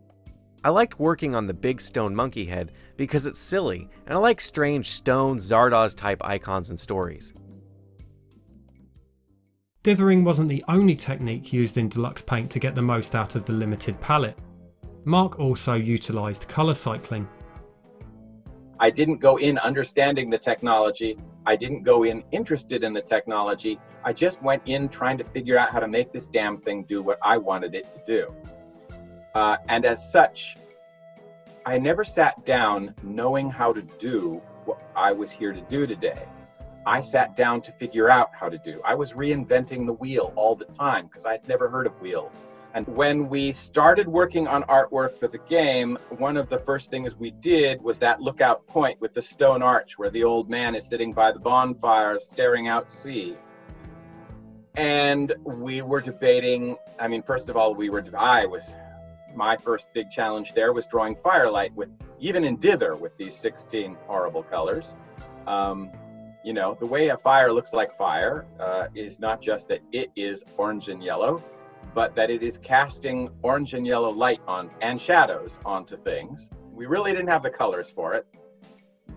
I liked working on the big stone monkey head because it's silly, and I like strange stone Zardoz type icons and stories. Dithering wasn't the only technique used in Deluxe Paint to get the most out of the limited palette. Mark also utilised colour cycling, I didn't go in understanding the technology. I didn't go in interested in the technology. I just went in trying to figure out how to make this damn thing do what I wanted it to do. Uh, and as such, I never sat down knowing how to do what I was here to do today. I sat down to figure out how to do. I was reinventing the wheel all the time because I'd never heard of wheels. And when we started working on artwork for the game, one of the first things we did was that lookout point with the stone arch where the old man is sitting by the bonfire staring out sea. And we were debating, I mean, first of all, we were, I was my first big challenge there was drawing firelight with even in dither with these 16 horrible colors. Um, you know, the way a fire looks like fire uh, is not just that it is orange and yellow, but that it is casting orange and yellow light on and shadows onto things. We really didn't have the colors for it.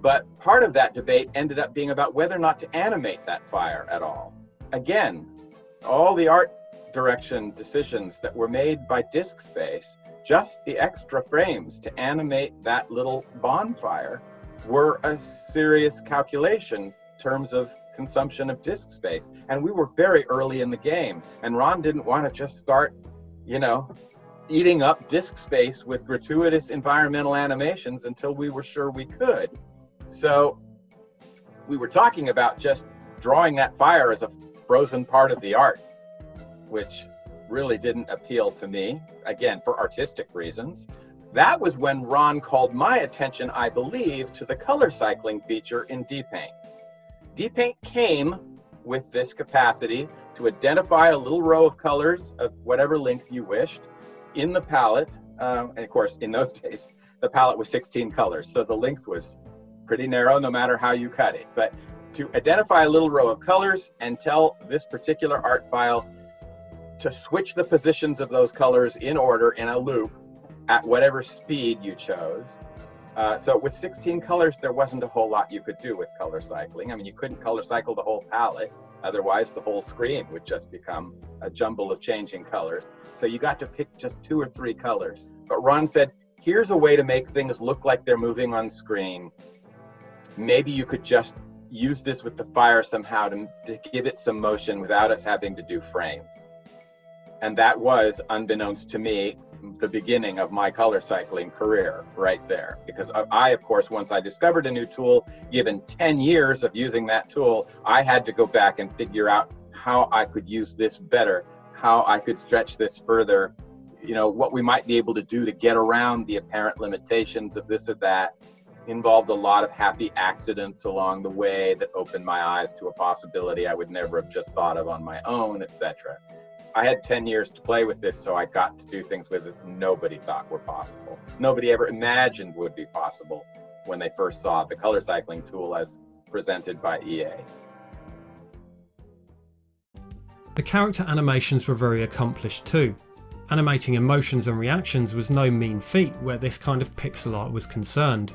But part of that debate ended up being about whether or not to animate that fire at all. Again, all the art direction decisions that were made by disk space, just the extra frames to animate that little bonfire were a serious calculation terms of consumption of disk space. And we were very early in the game. And Ron didn't want to just start, you know, eating up disk space with gratuitous environmental animations until we were sure we could. So we were talking about just drawing that fire as a frozen part of the art, which really didn't appeal to me, again, for artistic reasons. That was when Ron called my attention, I believe, to the color cycling feature in DPaint. DPaint came with this capacity to identify a little row of colors of whatever length you wished in the palette. Um, and of course, in those days, the palette was 16 colors, so the length was pretty narrow no matter how you cut it. But to identify a little row of colors and tell this particular art file to switch the positions of those colors in order in a loop at whatever speed you chose. Uh, so with 16 colors, there wasn't a whole lot you could do with color cycling. I mean, you couldn't color cycle the whole palette. Otherwise, the whole screen would just become a jumble of changing colors. So you got to pick just two or three colors. But Ron said, here's a way to make things look like they're moving on screen. Maybe you could just use this with the fire somehow to, to give it some motion without us having to do frames. And that was, unbeknownst to me, the beginning of my color cycling career right there. Because I, of course, once I discovered a new tool, given 10 years of using that tool, I had to go back and figure out how I could use this better, how I could stretch this further, you know, what we might be able to do to get around the apparent limitations of this or that. Involved a lot of happy accidents along the way that opened my eyes to a possibility I would never have just thought of on my own, etc. I had 10 years to play with this, so I got to do things with it nobody thought were possible. Nobody ever imagined would be possible when they first saw the color cycling tool as presented by EA. The character animations were very accomplished too. Animating emotions and reactions was no mean feat where this kind of pixel art was concerned.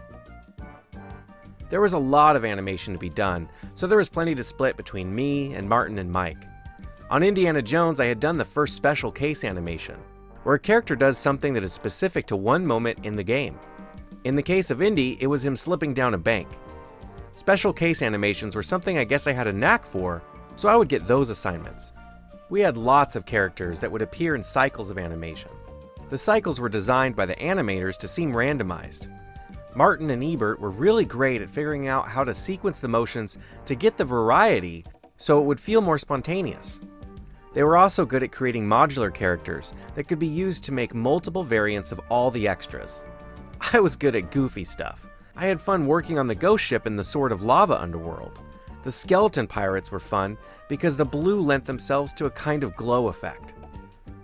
There was a lot of animation to be done, so there was plenty to split between me and Martin and Mike. On Indiana Jones, I had done the first special case animation, where a character does something that is specific to one moment in the game. In the case of Indy, it was him slipping down a bank. Special case animations were something I guess I had a knack for, so I would get those assignments. We had lots of characters that would appear in cycles of animation. The cycles were designed by the animators to seem randomized. Martin and Ebert were really great at figuring out how to sequence the motions to get the variety so it would feel more spontaneous. They were also good at creating modular characters that could be used to make multiple variants of all the extras. I was good at goofy stuff. I had fun working on the ghost ship in the Sword of Lava underworld. The skeleton pirates were fun because the blue lent themselves to a kind of glow effect.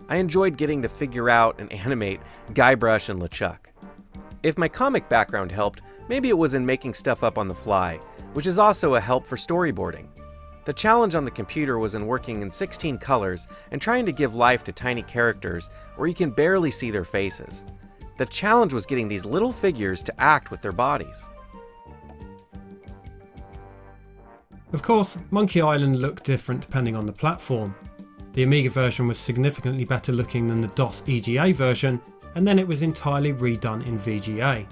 I enjoyed getting to figure out and animate Guybrush and LeChuck. If my comic background helped, maybe it was in making stuff up on the fly, which is also a help for storyboarding. The challenge on the computer was in working in 16 colors and trying to give life to tiny characters where you can barely see their faces. The challenge was getting these little figures to act with their bodies. Of course, Monkey Island looked different depending on the platform. The Amiga version was significantly better looking than the DOS EGA version, and then it was entirely redone in VGA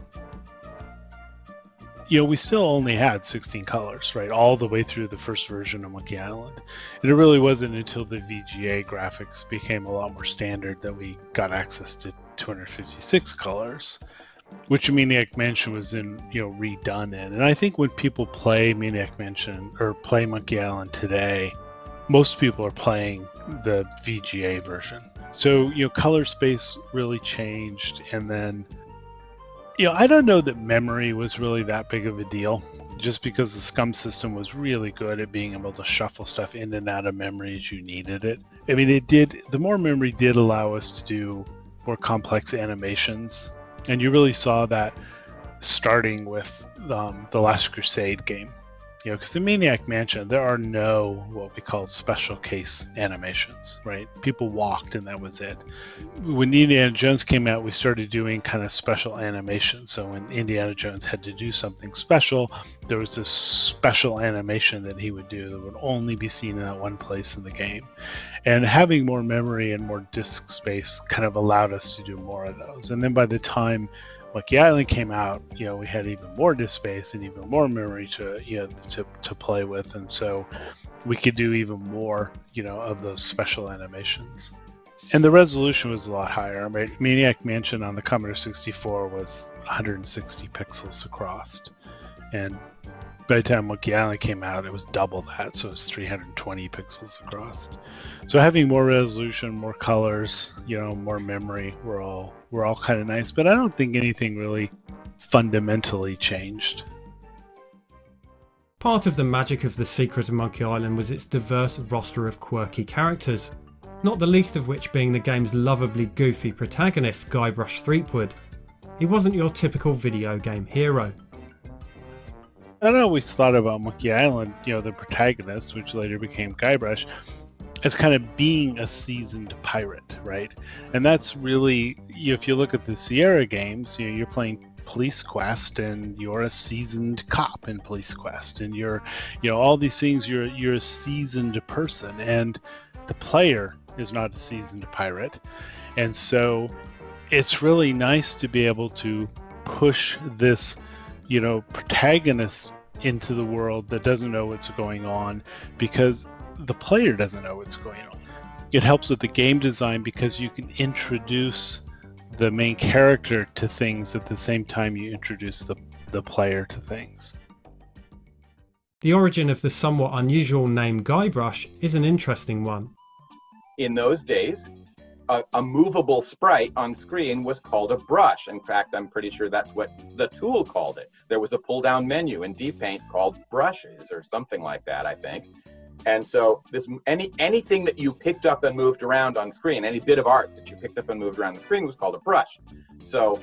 you know, we still only had 16 colors, right, all the way through the first version of Monkey Island. And it really wasn't until the VGA graphics became a lot more standard that we got access to 256 colors, which Maniac Mansion was in, you know, redone in. And I think when people play Maniac Mansion or play Monkey Island today, most people are playing the VGA version. So, you know, color space really changed. And then you know, I don't know that memory was really that big of a deal, just because the SCUMM system was really good at being able to shuffle stuff in and out of memory as you needed it. I mean, it did. The more memory did allow us to do more complex animations, and you really saw that starting with um, the Last Crusade game. You know, because in Maniac Mansion, there are no what we call special case animations, right? People walked and that was it. When Indiana Jones came out, we started doing kind of special animations. So when Indiana Jones had to do something special, there was this special animation that he would do that would only be seen in that one place in the game. And having more memory and more disk space kind of allowed us to do more of those. And then by the time Monkey Island came out, you know, we had even more disk space and even more memory to you know to, to play with, and so we could do even more, you know, of those special animations. And the resolution was a lot higher. I Maniac Mansion on the Commodore 64 was 160 pixels across, and by the time Monkey Island came out, it was double that, so it's 320 pixels across. So having more resolution, more colors, you know, more memory, we're all we're all kind of nice. But I don't think anything really fundamentally changed. Part of the magic of The Secret of Monkey Island was its diverse roster of quirky characters, not the least of which being the game's lovably goofy protagonist Guybrush Threepwood. He wasn't your typical video game hero. I always thought about Monkey Island, you know, the protagonist, which later became Guybrush, as kind of being a seasoned pirate, right? And that's really, if you look at the Sierra games, you know, you're playing Police Quest and you're a seasoned cop in Police Quest, and you're, you know, all these things. You're you're a seasoned person, and the player is not a seasoned pirate, and so it's really nice to be able to push this you know, protagonist into the world that doesn't know what's going on because the player doesn't know what's going on. It helps with the game design because you can introduce the main character to things at the same time you introduce the, the player to things. The origin of the somewhat unusual name Guybrush is an interesting one. In those days, a, a, movable sprite on screen was called a brush. In fact, I'm pretty sure that's what the tool called it. There was a pull down menu in DPaint called brushes or something like that, I think. And so this any anything that you picked up and moved around on screen, any bit of art that you picked up and moved around the screen was called a brush. So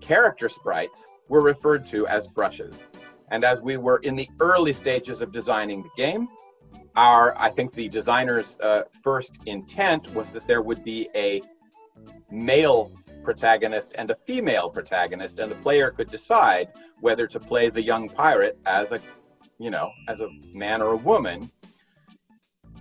character sprites were referred to as brushes. And as we were in the early stages of designing the game, our I think the designer's uh, first intent was that there would be a male protagonist and a female protagonist, and the player could decide whether to play the young pirate as a, you know, as a man or a woman.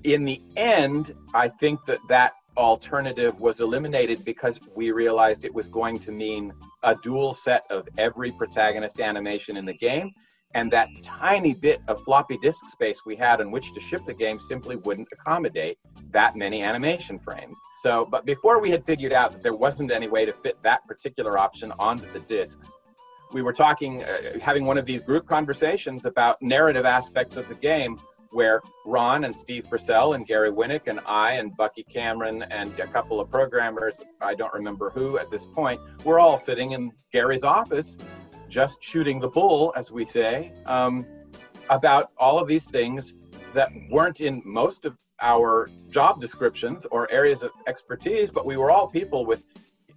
In the end, I think that that alternative was eliminated because we realized it was going to mean a dual set of every protagonist animation in the game and that tiny bit of floppy disk space we had on which to ship the game simply wouldn't accommodate that many animation frames. So, but before we had figured out that there wasn't any way to fit that particular option onto the disks, we were talking, uh, having one of these group conversations about narrative aspects of the game where Ron and Steve Purcell and Gary Winnick and I and Bucky Cameron and a couple of programmers, I don't remember who at this point, we're all sitting in Gary's office just shooting the bull, as we say, um, about all of these things that weren't in most of our job descriptions or areas of expertise, but we were all people with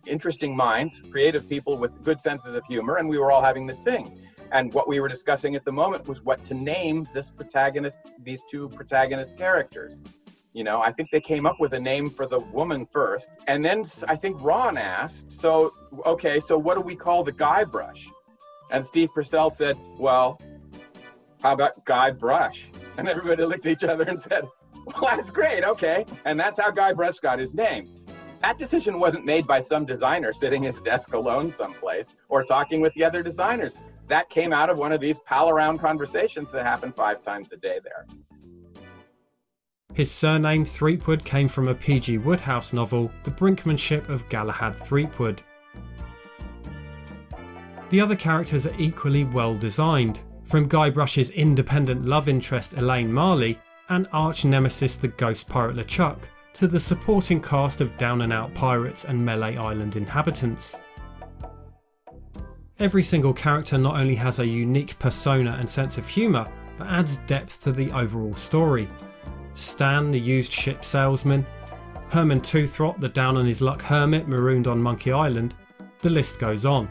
interesting minds, creative people with good senses of humor, and we were all having this thing. And what we were discussing at the moment was what to name this protagonist, these two protagonist characters. You know, I think they came up with a name for the woman first. And then I think Ron asked, so, okay, so what do we call the Guybrush? And Steve Purcell said, Well, how about Guybrush? And everybody looked at each other and said, Well, that's great. Okay. And that's how Guybrush got his name. That decision wasn't made by some designer sitting his desk alone someplace or talking with the other designers. That came out of one of these pal around conversations that happen five times a day there. His surname Threepwood came from a P.G. Wodehouse novel, The Brinkmanship of Galahad Threepwood, the other characters are equally well designed, from Guybrush's independent love interest Elaine Marley and arch nemesis the ghost pirate LeChuck, to the supporting cast of down and out pirates and Melee Island inhabitants. Every single character not only has a unique persona and sense of humour, but adds depth to the overall story. Stan, the used ship salesman, Herman Toothrot, the down on his luck hermit marooned on Monkey Island, the list goes on.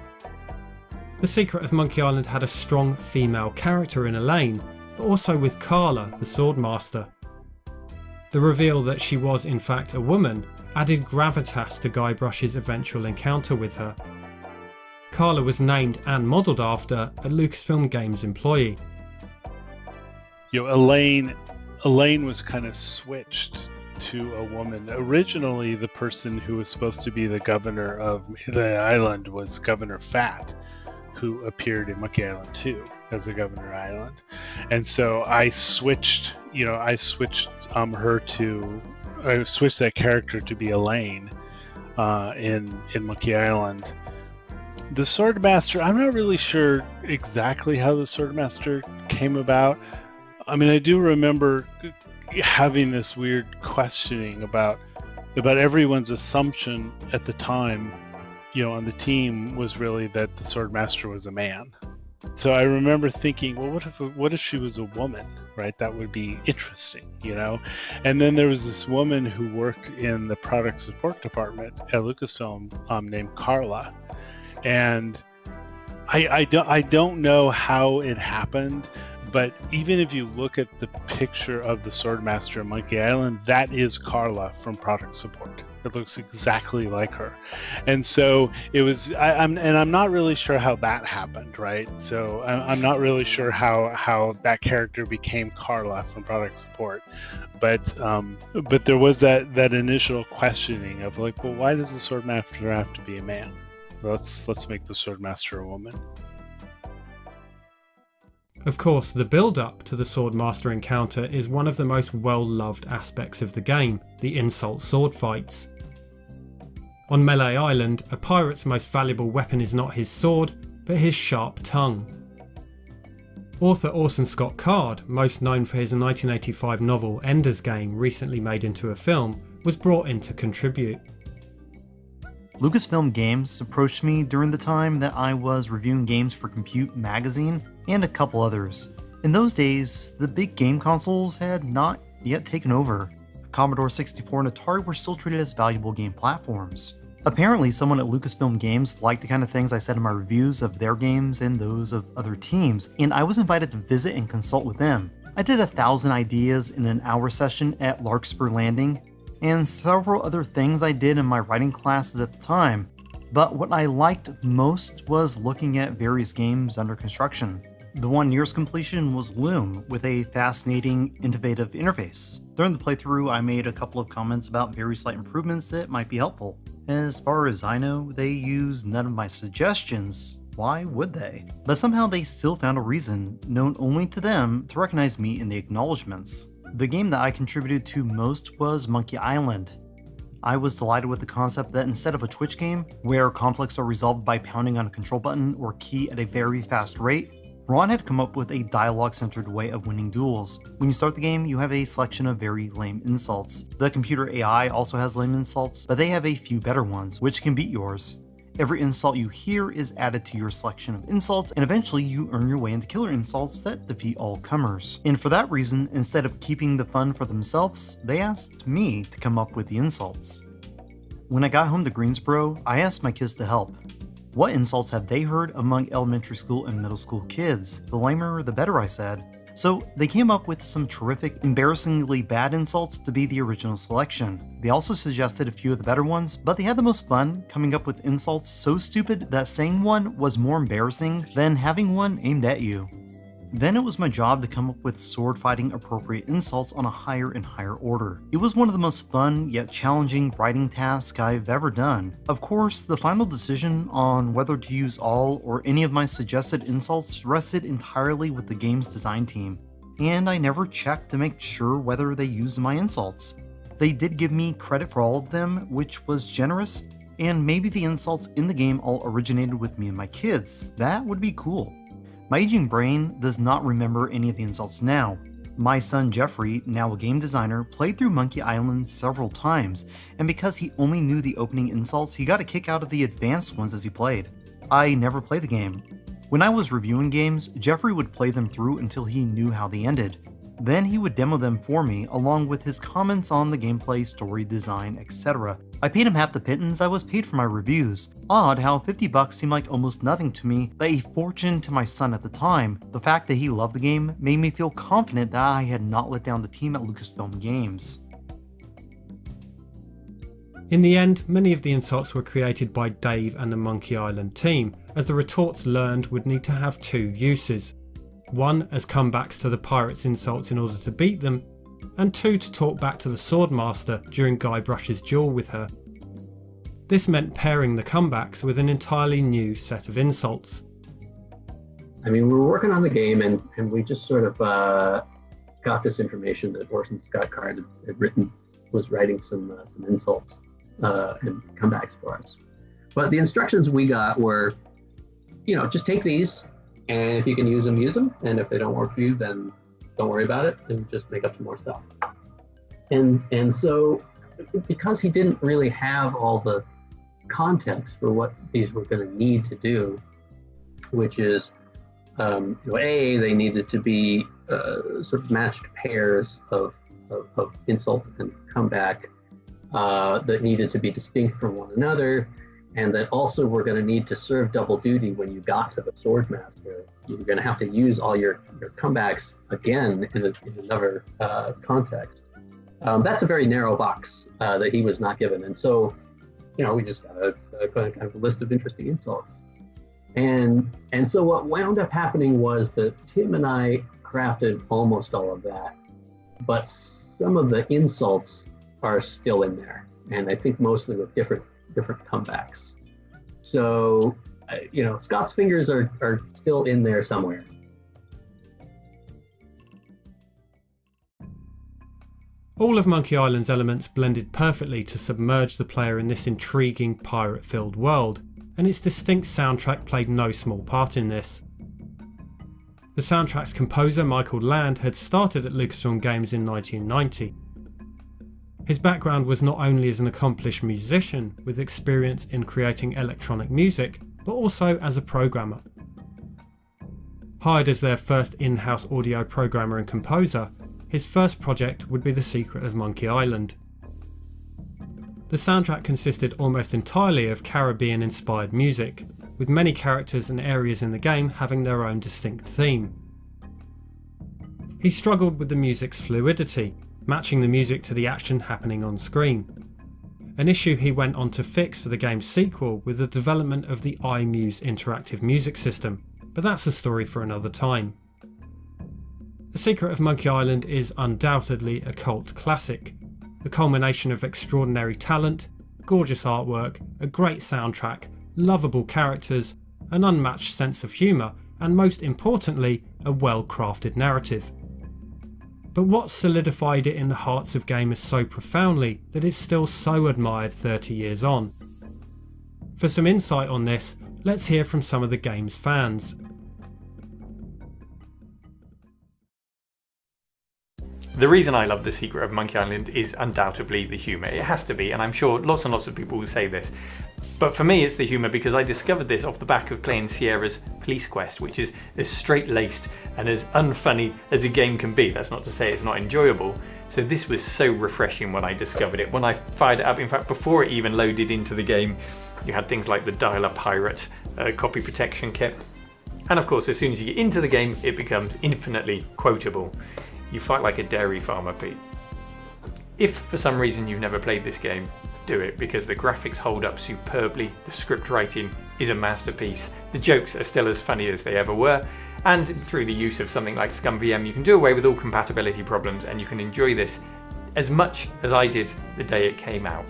The Secret of Monkey Island had a strong female character in Elaine, but also with Carla, the Swordmaster. The reveal that she was in fact a woman added gravitas to Guybrush's eventual encounter with her. Carla was named and modelled after a Lucasfilm Games employee. You know, Elaine Elaine was kind of switched to a woman. Originally, the person who was supposed to be the governor of the island was Governor Phatt, who appeared in Island 2 as the Governor Island. And so I switched, you know, I switched um, her to, I switched that character to be Elaine uh, in in Monkey Island. The Swordmaster, I'm not really sure exactly how the Swordmaster came about. I mean, I do remember having this weird questioning about about everyone's assumption at the time, you know, on the team was really that the Swordmaster was a man. So I remember thinking, well, what if what if she was a woman, right? That would be interesting, you know. And then there was this woman who worked in the product support department at Lucasfilm um, named Carla, and I, I don't I don't know how it happened, but even if you look at the picture of the Swordmaster in Monkey Island, that is Carla from product support. It looks exactly like her, and so it was. I, am and I'm not really sure how that happened, right? So I'm, not really sure how how that character became Carla from product support, but um, but there was that that initial questioning of like, well, why does the Swordmaster have to be a man? Let's let's make the Swordmaster a woman. Of course, the build up to the Swordmaster encounter is one of the most well loved aspects of the game the insult sword fights. On Melee Island, a pirate's most valuable weapon is not his sword, but his sharp tongue. Author Orson Scott Card, most known for his 1985 novel Ender's Game, recently made into a film, was brought in to contribute. Lucasfilm Games approached me during the time that I was reviewing games for Compute magazine and a couple others. In those days, the big game consoles had not yet taken over. Commodore 64 and Atari were still treated as valuable game platforms. Apparently, someone at Lucasfilm Games liked the kind of things I said in my reviews of their games and those of other teams, and I was invited to visit and consult with them. I did a thousand ideas in an hour session at Larkspur Landing, and several other things I did in my writing classes at the time, but what I liked most was looking at various games under construction. The one nearest completion was Loom, with a fascinating, innovative interface. During the playthrough, I made a couple of comments about very slight improvements that might be helpful. As far as I know, they used none of my suggestions. Why would they? But somehow they still found a reason, known only to them, to recognize me in the acknowledgements. The game that I contributed to most was Monkey Island. I was delighted with the concept that instead of a Twitch game, where conflicts are resolved by pounding on a control button or key at a very fast rate, Ron had come up with a dialogue-centered way of winning duels. When you start the game, you have a selection of very lame insults. The computer AI also has lame insults, but they have a few better ones, which can beat yours. Every insult you hear is added to your selection of insults, and eventually you earn your way into killer insults that defeat all comers. And for that reason, instead of keeping the fun for themselves, they asked me to come up with the insults. When I got home to Greensboro, I asked my kids to help. What insults have they heard among elementary school and middle school kids? The lamer, the better, I said. So they came up with some terrific, embarrassingly bad insults to be the original selection. They also suggested a few of the better ones, but they had the most fun coming up with insults so stupid that saying one was more embarrassing than having one aimed at you. Then it was my job to come up with sword fighting appropriate insults on a higher and higher order. It was one of the most fun yet challenging writing tasks I've ever done. Of course, the final decision on whether to use all or any of my suggested insults rested entirely with the game's design team, and I never checked to make sure whether they used my insults. They did give me credit for all of them, which was generous, and maybe the insults in the game all originated with me and my kids. That would be cool. My aging brain does not remember any of the insults now. My son Jeffrey, now a game designer, played through Monkey Island several times, and because he only knew the opening insults, he got a kick out of the advanced ones as he played. I never play the game. When I was reviewing games, Jeffrey would play them through until he knew how they ended. Then he would demo them for me, along with his comments on the gameplay, story design, etc. I paid him half the pittance I was paid for my reviews. Odd how 50 bucks seemed like almost nothing to me, but a fortune to my son at the time. The fact that he loved the game made me feel confident that I had not let down the team at Lucasfilm Games. In the end, many of the insults were created by Dave and the Monkey Island team, as the retorts learned would need to have two uses. One as comebacks to the pirates' insults in order to beat them, and two to talk back to the Swordmaster during Guybrush's duel with her. This meant pairing the comebacks with an entirely new set of insults. I mean, we were working on the game, and, and we just sort of uh, got this information that Orson Scott Card had, had written, was writing some uh, some insults uh, and comebacks for us. But the instructions we got were, you know, just take these, and if you can use them, use them, and if they don't work for you, then don't worry about it, and just make up some more stuff. And and so, because he didn't really have all the context for what these were going to need to do, which is, um, a they needed to be uh, sort of matched pairs of, of, of insult and comeback uh, that needed to be distinct from one another, and that also we're going to need to serve double duty when you got to the Swordmaster. You're going to have to use all your, your comebacks again in, a, in another uh, context. Um, that's a very narrow box uh, that he was not given. And so, you know, we just got a, a kind of a list of interesting insults. And and so what wound up happening was that Tim and I crafted almost all of that, but some of the insults are still in there, and I think mostly with different different comebacks. So, you know, Scott's fingers are are still in there somewhere. All of Monkey Island's elements blended perfectly to submerge the player in this intriguing pirate filled world, and its distinct soundtrack played no small part in this. The soundtrack's composer Michael Land had started at Lucasfilm Games in 1990. His background was not only as an accomplished musician with experience in creating electronic music, but also as a programmer. Hired as their first in house audio programmer and composer, his first project would be The Secret of Monkey Island. The soundtrack consisted almost entirely of Caribbean inspired music, with many characters and areas in the game having their own distinct theme. He struggled with the music's fluidity, matching the music to the action happening on screen. An issue he went on to fix for the game's sequel with the development of the iMuse interactive music system, but that's a story for another time. The Secret of Monkey Island is undoubtedly a cult classic, a culmination of extraordinary talent, gorgeous artwork, a great soundtrack, lovable characters, an unmatched sense of humour, and most importantly, a well crafted narrative. But what solidified it in the hearts of gamers so profoundly that it's still so admired 30 years on? For some insight on this, let's hear from some of the game's fans. The reason I love The Secret of Monkey Island is undoubtedly the humour. It has to be, and I'm sure lots and lots of people will say this. But for me, it's the humour because I discovered this off the back of playing Sierra's Police Quest, which is as straight laced and as unfunny as a game can be. That's not to say it's not enjoyable. So this was so refreshing when I discovered it. When I fired it up, in fact, before it even loaded into the game, you had things like the Dial-A-Pirate uh, copy protection kit. And of course, as soon as you get into the game, it becomes infinitely quotable. You fight like a dairy farmer, Pete. If for some reason you've never played this game, do it because the graphics hold up superbly, the script writing is a masterpiece, the jokes are still as funny as they ever were, and through the use of something like ScummVM, you can do away with all compatibility problems and you can enjoy this as much as I did the day it came out.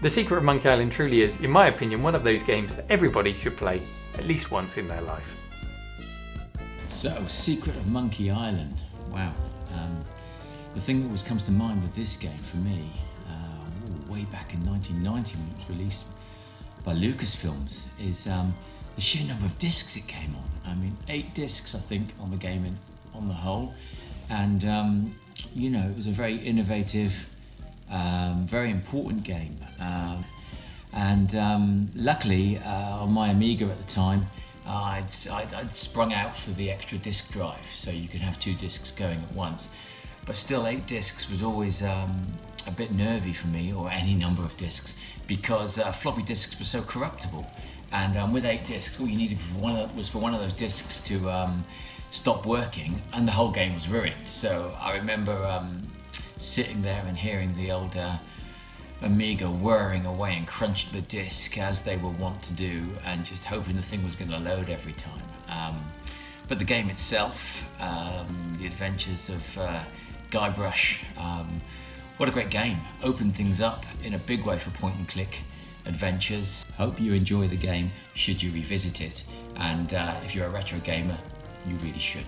The Secret of Monkey Island truly is, in my opinion, one of those games that everybody should play at least once in their life. So, Secret of Monkey Island. Wow. Um, the thing that always comes to mind with this game for me, uh, way back in 1990 when it was released by Lucasfilms, is um, the sheer number of discs it came on. I mean, eight discs I think on the game in, on the whole, and um, you know it was a very innovative, um, very important game. Um, and um, luckily, uh, on my Amiga at the time, I'd, I'd, I'd, sprung out for the extra disk drive, so you could have two discs going at once. but still, eight discs was always um, a bit nervy for me, or any number of discs, because uh, floppy disks were so corruptible. And um, with eight discs, all you needed of, was for one of those discs to um, stop working, and the whole game was ruined. So I remember um, sitting there and hearing the old uh, Amiga whirring away and crunching the disc as they were wont to do, and just hoping the thing was going to load every time. Um, but the game itself, um, the adventures of uh, Guybrush, um, what a great game. Opened things up in a big way for point and click adventures. Hope you enjoy the game should you revisit it. And uh, if you're a retro gamer, you really should.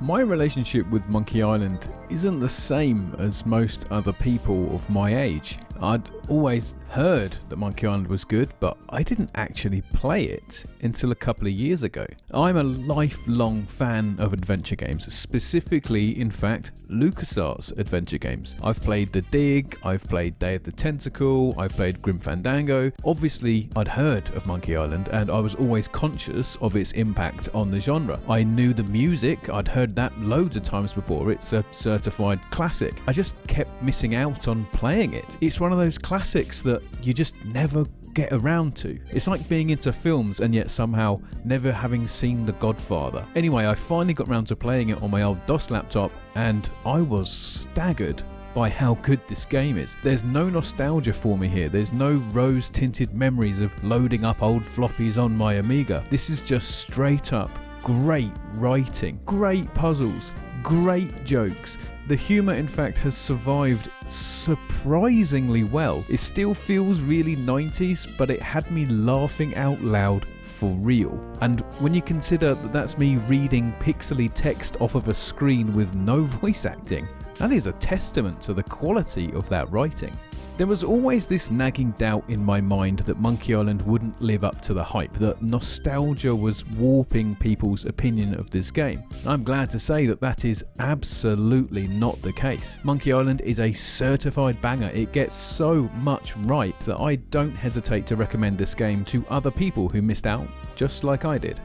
My relationship with Monkey Island isn't the same as most other people of my age. I'd always heard that Monkey Island was good, but I didn't actually play it until a couple of years ago. I'm a lifelong fan of adventure games, specifically, in fact, LucasArts adventure games. I've played The Dig, I've played Day of the Tentacle, I've played Grim Fandango. Obviously, I'd heard of Monkey Island and I was always conscious of its impact on the genre. I knew the music, I'd heard that loads of times before, it's a certified classic. I just kept missing out on playing it. It's one of those classics that you just never get around to. It's like being into films and yet somehow never having seen The Godfather. Anyway, I finally got round to playing it on my old DOS laptop and I was staggered by how good this game is. There's no nostalgia for me here. There's no rose tinted memories of loading up old floppies on my Amiga. This is just straight up great writing, great puzzles, great jokes. The humour, in fact, has survived surprisingly well. It still feels really 90s, but it had me laughing out loud for real. And when you consider that that's me reading pixely text off of a screen with no voice acting, that is a testament to the quality of that writing. There was always this nagging doubt in my mind that Monkey Island wouldn't live up to the hype, that nostalgia was warping people's opinion of this game. I'm glad to say that that is absolutely not the case. Monkey Island is a certified banger, it gets so much right that I don't hesitate to recommend this game to other people who missed out, just like I did.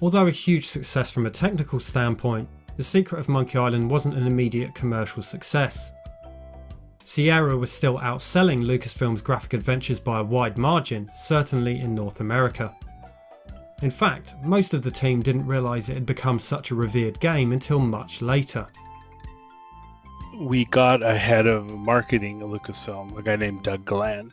Although a huge success from a technical standpoint, The Secret of Monkey Island wasn't an immediate commercial success. Sierra was still outselling Lucasfilm's graphic adventures by a wide margin, certainly in North America. In fact, most of the team didn't realise it had become such a revered game until much later. We got ahead of marketing at Lucasfilm, a guy named Doug Glenn,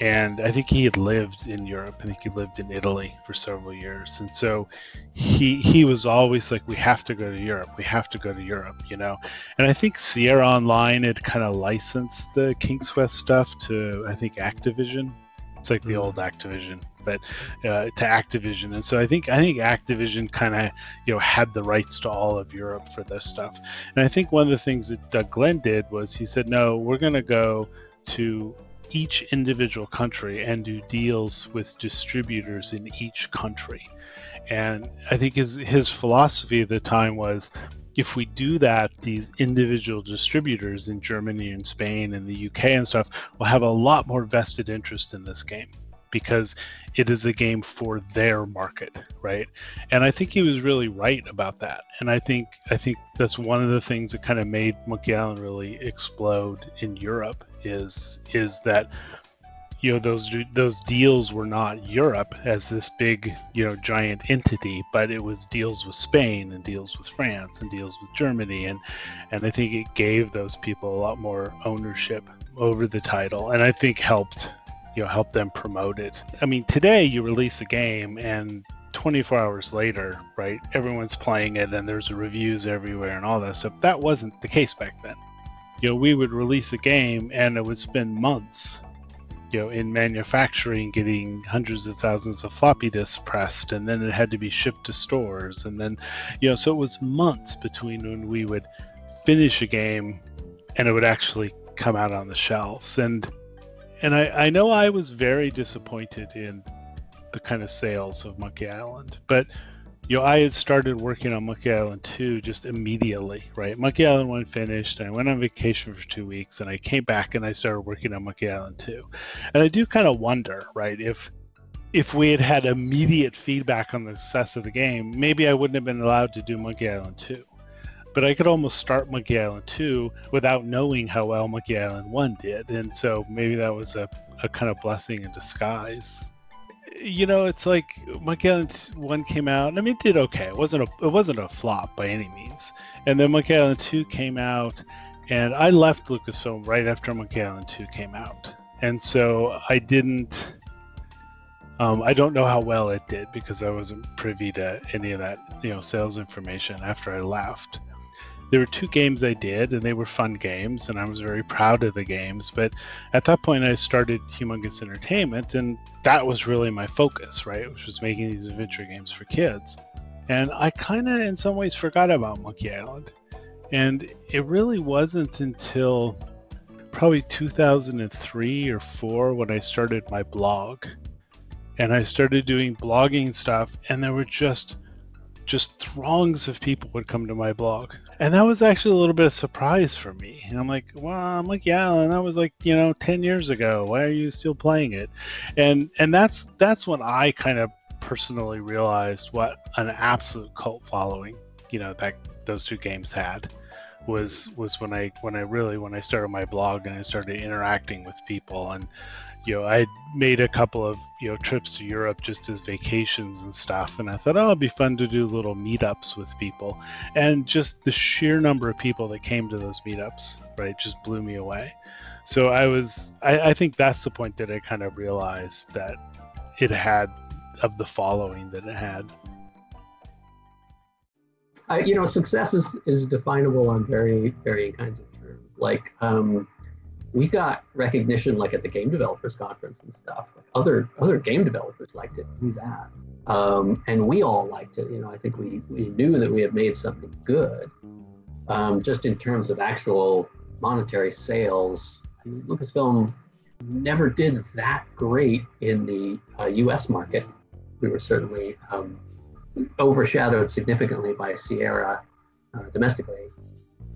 and I think he had lived in Europe. I think he lived in Italy for several years, and so he he was always like, "We have to go to Europe. We have to go to Europe," you know. And I think Sierra Online had kind of licensed the King's Quest stuff to I think Activision. It's like the Mm. old Activision, but uh, to Activision, and so I think I think Activision kind of you know had the rights to all of Europe for this stuff. And I think one of the things that Doug Glenn did was he said, "No, we're going to go to each individual country and do deals with distributors in each country. And I think his his philosophy at the time was if we do that, these individual distributors in Germany and Spain and the UK and stuff will have a lot more vested interest in this game because it is a game for their market, right? And I think he was really right about that. And I think I think that's one of the things that kind of made Monkey Island really explode in Europe is is that you know those those deals were not Europe as this big you know giant entity, but it was deals with Spain and deals with France and deals with Germany, and and I think it gave those people a lot more ownership over the title, and I think helped you know help them promote it. I mean, today you release a game and 24 hours later, right? Everyone's playing it and there's reviews everywhere and all that stuff. That wasn't the case back then. You know, we would release a game and it would spend months, you know, in manufacturing, getting hundreds of thousands of floppy disks pressed, and then it had to be shipped to stores, and then, you know, so it was months between when we would finish a game and it would actually come out on the shelves. And and I, I know I was very disappointed in the kind of sales of Monkey Island, but you know, I had started working on Monkey Island 2 just immediately, right? Monkey Island 1 finished, I went on vacation for two weeks, and I came back and I started working on Monkey Island 2. And I do kind of wonder, right, if if we had had immediate feedback on the success of the game, maybe I wouldn't have been allowed to do Monkey Island 2. But I could almost start Monkey Island 2 without knowing how well Monkey Island 1 did. And so maybe that was a, a kind of blessing in disguise. You know, it's like Monkey Island 1 came out, and I mean, it did okay. It wasn't a, it wasn't a flop by any means. And then Monkey Island 2 came out, and I left Lucasfilm right after Monkey Island 2 came out. And so I didn't um, I don't know how well it did because I wasn't privy to any of that, you know, sales information after I left. There were two games I did, and they were fun games, and I was very proud of the games. But at that point, I started Humongous Entertainment, and that was really my focus, right? Which was making these adventure games for kids. And I kind of, in some ways, forgot about Monkey Island. And it really wasn't until probably 2003 or 4 when I started my blog and I started doing blogging stuff, and there were just just throngs of people would come to my blog. And that was actually a little bit of surprise for me. And I'm like, well, I'm like, yeah, and that was like, you know, 10 years ago. Why are you still playing it? And and that's that's when I kind of personally realized what an absolute cult following, you know, that those two games had was was when I when I really when I started my blog and I started interacting with people and you know, I made a couple of you know trips to Europe just as vacations and stuff, and I thought, oh, it'd be fun to do little meetups with people, and just the sheer number of people that came to those meetups, right, just blew me away. So I was, I, I think that's the point that I kind of realized that it had of the following that it had. Uh, you know, success is, is definable on very varying kinds of terms. Like, um, we got recognition like at the game developers conference and stuff. Like other other game developers liked it, knew that, um, and we all liked it. You know, I think we we knew that we had made something good. Um, just in terms of actual monetary sales, Lucasfilm never did that great in the uh, U.S. market. We were certainly um, overshadowed significantly by Sierra uh, domestically.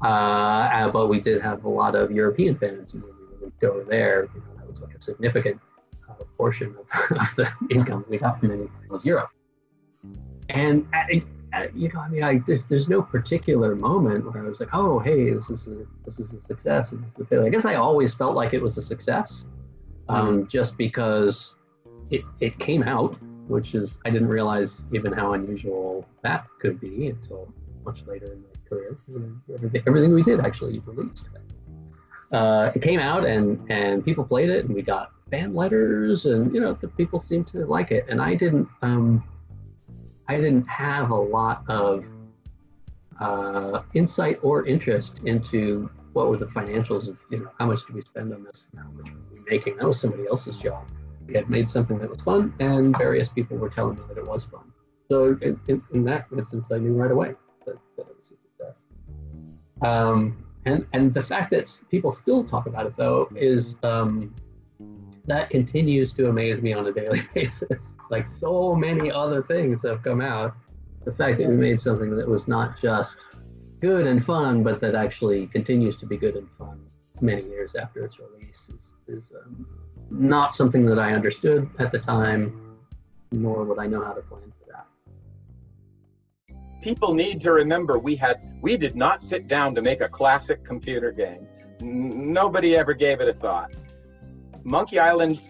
Uh, but we did have a lot of European fans. We go there. You know, that was like a significant uh, portion of, of, the income we got from it was Europe. And I, I, you know, I mean, I, there's there's no particular moment where I was like, oh, hey, this is a this is a success. This is a failure. I guess I always felt like it was a success, um, mm-hmm. just because it it came out, which is I didn't realize even how unusual that could be until much later in my career. Everything, everything we did actually released. Uh, it came out and and people played it and we got fan letters and you know the people seemed to like it. And I didn't um, I didn't have a lot of uh, insight or interest into what were the financials of you know how much do we spend on this how much were we making. That was somebody else's job. We had made something that was fun and various people were telling me that it was fun. So in, in, in that instance I knew right away that, that it was a success. Um, and and the fact that people still talk about it though is um, that continues to amaze me on a daily basis. Like so many other things have come out. The fact that we made something that was not just good and fun, but that actually continues to be good and fun many years after its release is, is um, not something that I understood at the time, nor would I know how to plan people need to remember we had we did not sit down to make a classic computer game. Nobody ever gave it a thought. Monkey Island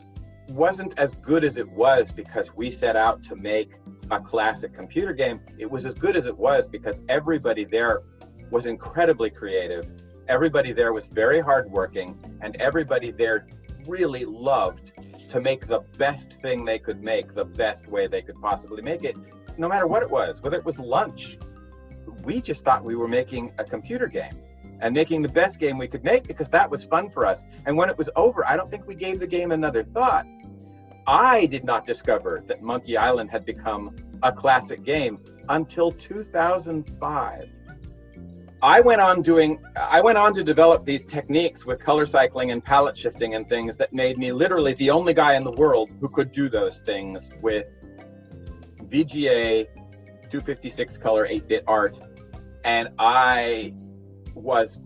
wasn't as good as it was because we set out to make a classic computer game. It was as good as it was because everybody there was incredibly creative. Everybody there was very hardworking, and everybody there really loved to make the best thing they could make the best way they could possibly make it no matter what it was, whether it was lunch. We just thought we were making a computer game and making the best game we could make because that was fun for us. And when it was over, I don't think we gave the game another thought. I did not discover that Monkey Island had become a classic game until 2005. I went on doing I went on to develop these techniques with color cycling and palette shifting and things that made me literally the only guy in the world who could do those things with VGA 256 color 8-bit art, and I was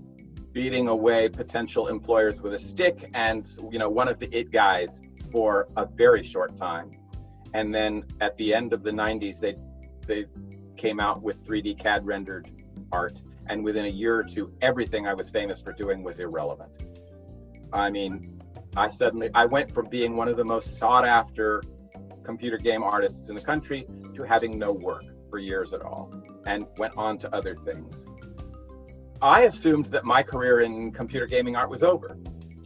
beating away potential employers with a stick and you know one of the it guys for a very short time and then at the end of the 90s, they they came out with 3D CAD rendered art, and within a year or two, everything I was famous for doing was irrelevant. I mean, I suddenly I went from being one of the most sought after computer game artists in the country to having no work for years at all, and went on to other things. I assumed that my career in computer gaming art was over.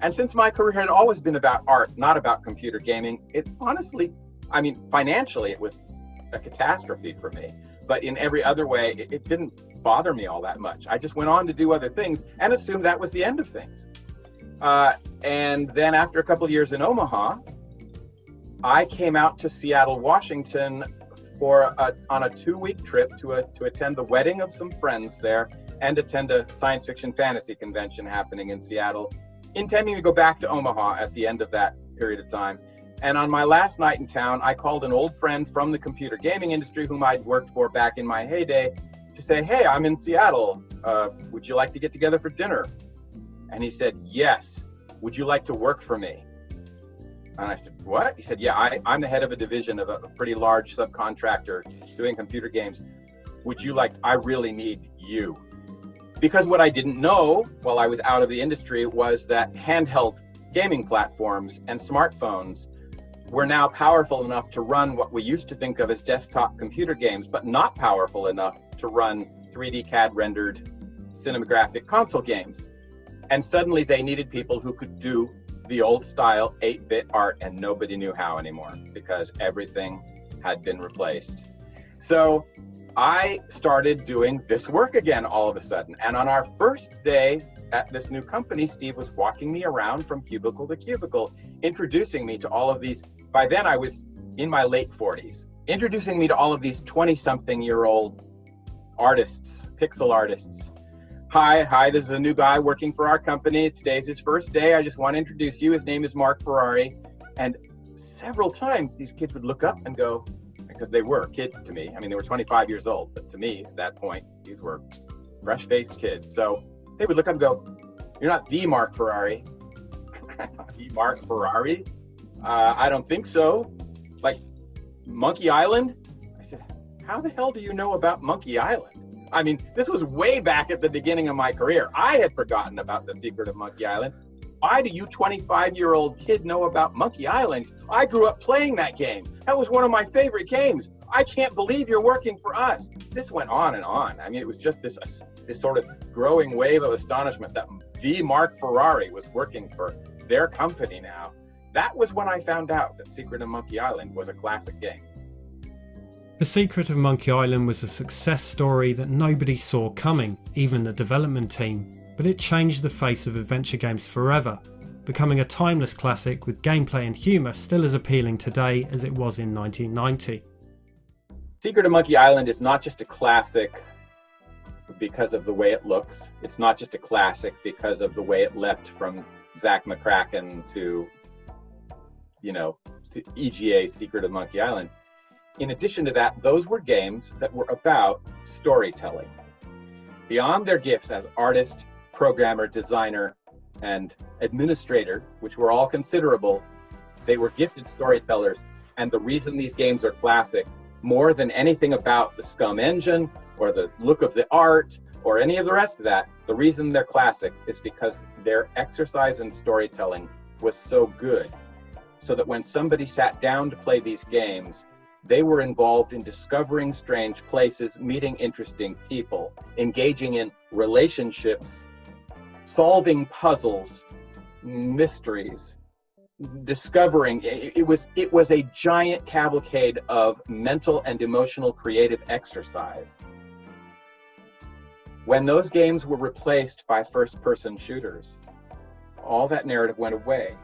And since my career had always been about art, not about computer gaming, it honestly, I mean, financially, it was a catastrophe for me. But in every other way, it, it didn't bother me all that much. I just went on to do other things and assumed that was the end of things. Uh, and then after a couple years in Omaha, I came out to Seattle, Washington for a, on a two-week trip to a, to attend the wedding of some friends there and attend a science fiction fantasy convention happening in Seattle, intending to go back to Omaha at the end of that period of time. And on my last night in town, I called an old friend from the computer gaming industry whom I'd worked for back in my heyday to say, Hey, I'm in Seattle. Uh, would you like to get together for dinner? And he said, Yes. Would you like to work for me? And I said, What? He said, Yeah, I, I'm the head of a division of a, a pretty large subcontractor doing computer games. Would you like, I really need you. Because what I didn't know while I was out of the industry was that handheld gaming platforms and smartphones were now powerful enough to run what we used to think of as desktop computer games, but not powerful enough to run 3D CAD rendered cinematographic console games. And suddenly they needed people who could do the old style 8 bit art, and nobody knew how anymore because everything had been replaced. So I started doing this work again all of a sudden. And on our first day at this new company, Steve was walking me around from cubicle to cubicle, introducing me to all of these. By then, I was in my late 40s, introducing me to all of these 20 something year old artists, pixel artists. Hi, hi, this is a new guy working for our company. Today's his first day. I just want to introduce you. His name is Mark Ferrari. And several times these kids would look up and go, because they were kids to me. I mean, they were 25 years old, but to me, at that point, these were fresh faced kids. So they would look up and go, You're not the Mark Ferrari. the Mark Ferrari? Uh, I don't think so. Like Monkey Island? I said, How the hell do you know about Monkey Island? I mean, this was way back at the beginning of my career. I had forgotten about the secret of Monkey Island. Why do you 25 year old kid know about Monkey Island? I grew up playing that game. That was one of my favorite games. I can't believe you're working for us. This went on and on. I mean, it was just this, this sort of growing wave of astonishment that the Mark Ferrari was working for their company now. That was when I found out that Secret of Monkey Island was a classic game. The Secret of Monkey Island was a success story that nobody saw coming, even the development team but it changed the face of adventure games forever, becoming a timeless classic with gameplay and humour still as appealing today as it was in 1990. Secret of Monkey Island is not just a classic because of the way it looks. It's not just a classic because of the way it leapt from Zak McKracken to, you know, EGA Secret of Monkey Island. In addition to that, those were games that were about storytelling. Beyond their gifts as artist, programmer, designer, and administrator, which were all considerable, they were gifted storytellers. And the reason these games are classic, more than anything about the SCUMM engine or the look of the art or any of the rest of that, the reason they're classics is because their exercise in storytelling was so good. So that when somebody sat down to play these games, they were involved in discovering strange places, meeting interesting people, engaging in relationships solving puzzles, mysteries, discovering it, was it was a giant cavalcade of mental and emotional creative exercise. When those games were replaced by first person shooters, all that narrative went away.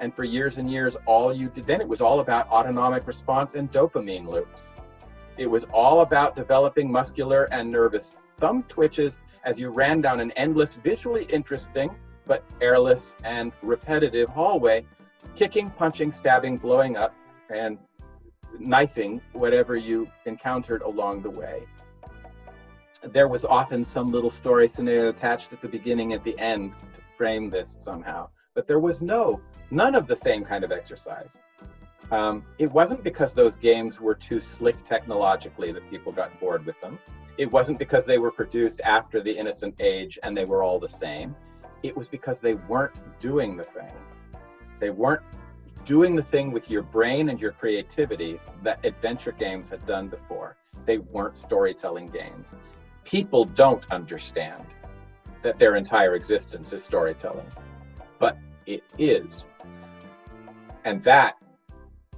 And for years and years, all you did then it was all about autonomic response and dopamine loops. It was all about developing muscular and nervous thumb twitches as you ran down an endless, visually interesting, but airless and repetitive hallway, kicking, punching, stabbing, blowing up, and knifing whatever you encountered along the way. There was often some little story scenario attached at the beginning at the end to frame this somehow, but there was no, none of the same kind of exercise. Um, it wasn't because those games were too slick technologically that people got bored with them. It wasn't because they were produced after the innocent age and they were all the same. It was because they weren't doing the thing. They weren't doing the thing with your brain and your creativity that adventure games had done before. They weren't storytelling games. People don't understand that their entire existence is storytelling, but it is. And that,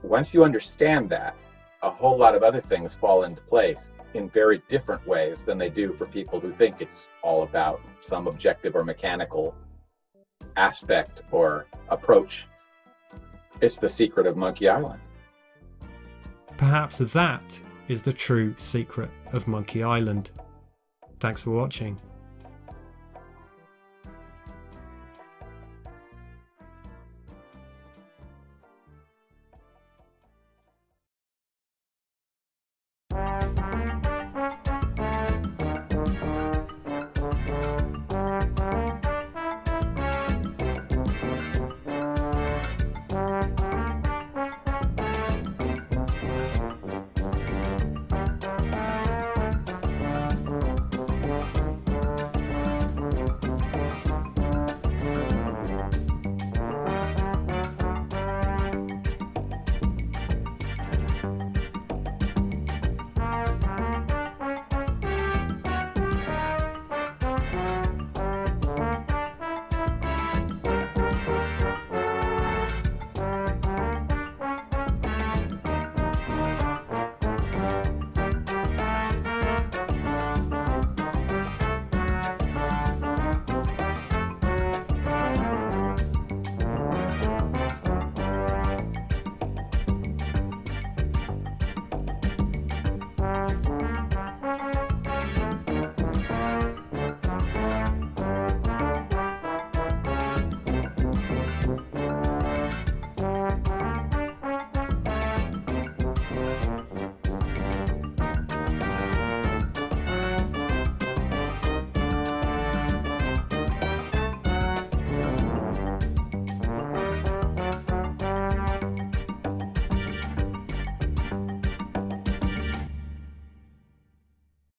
once you understand that, a whole lot of other things fall into place in very different ways than they do for people who think it's all about some objective or mechanical aspect or approach. It's the secret of Monkey Island. Perhaps that is the true secret of Monkey Island. Thanks for watching.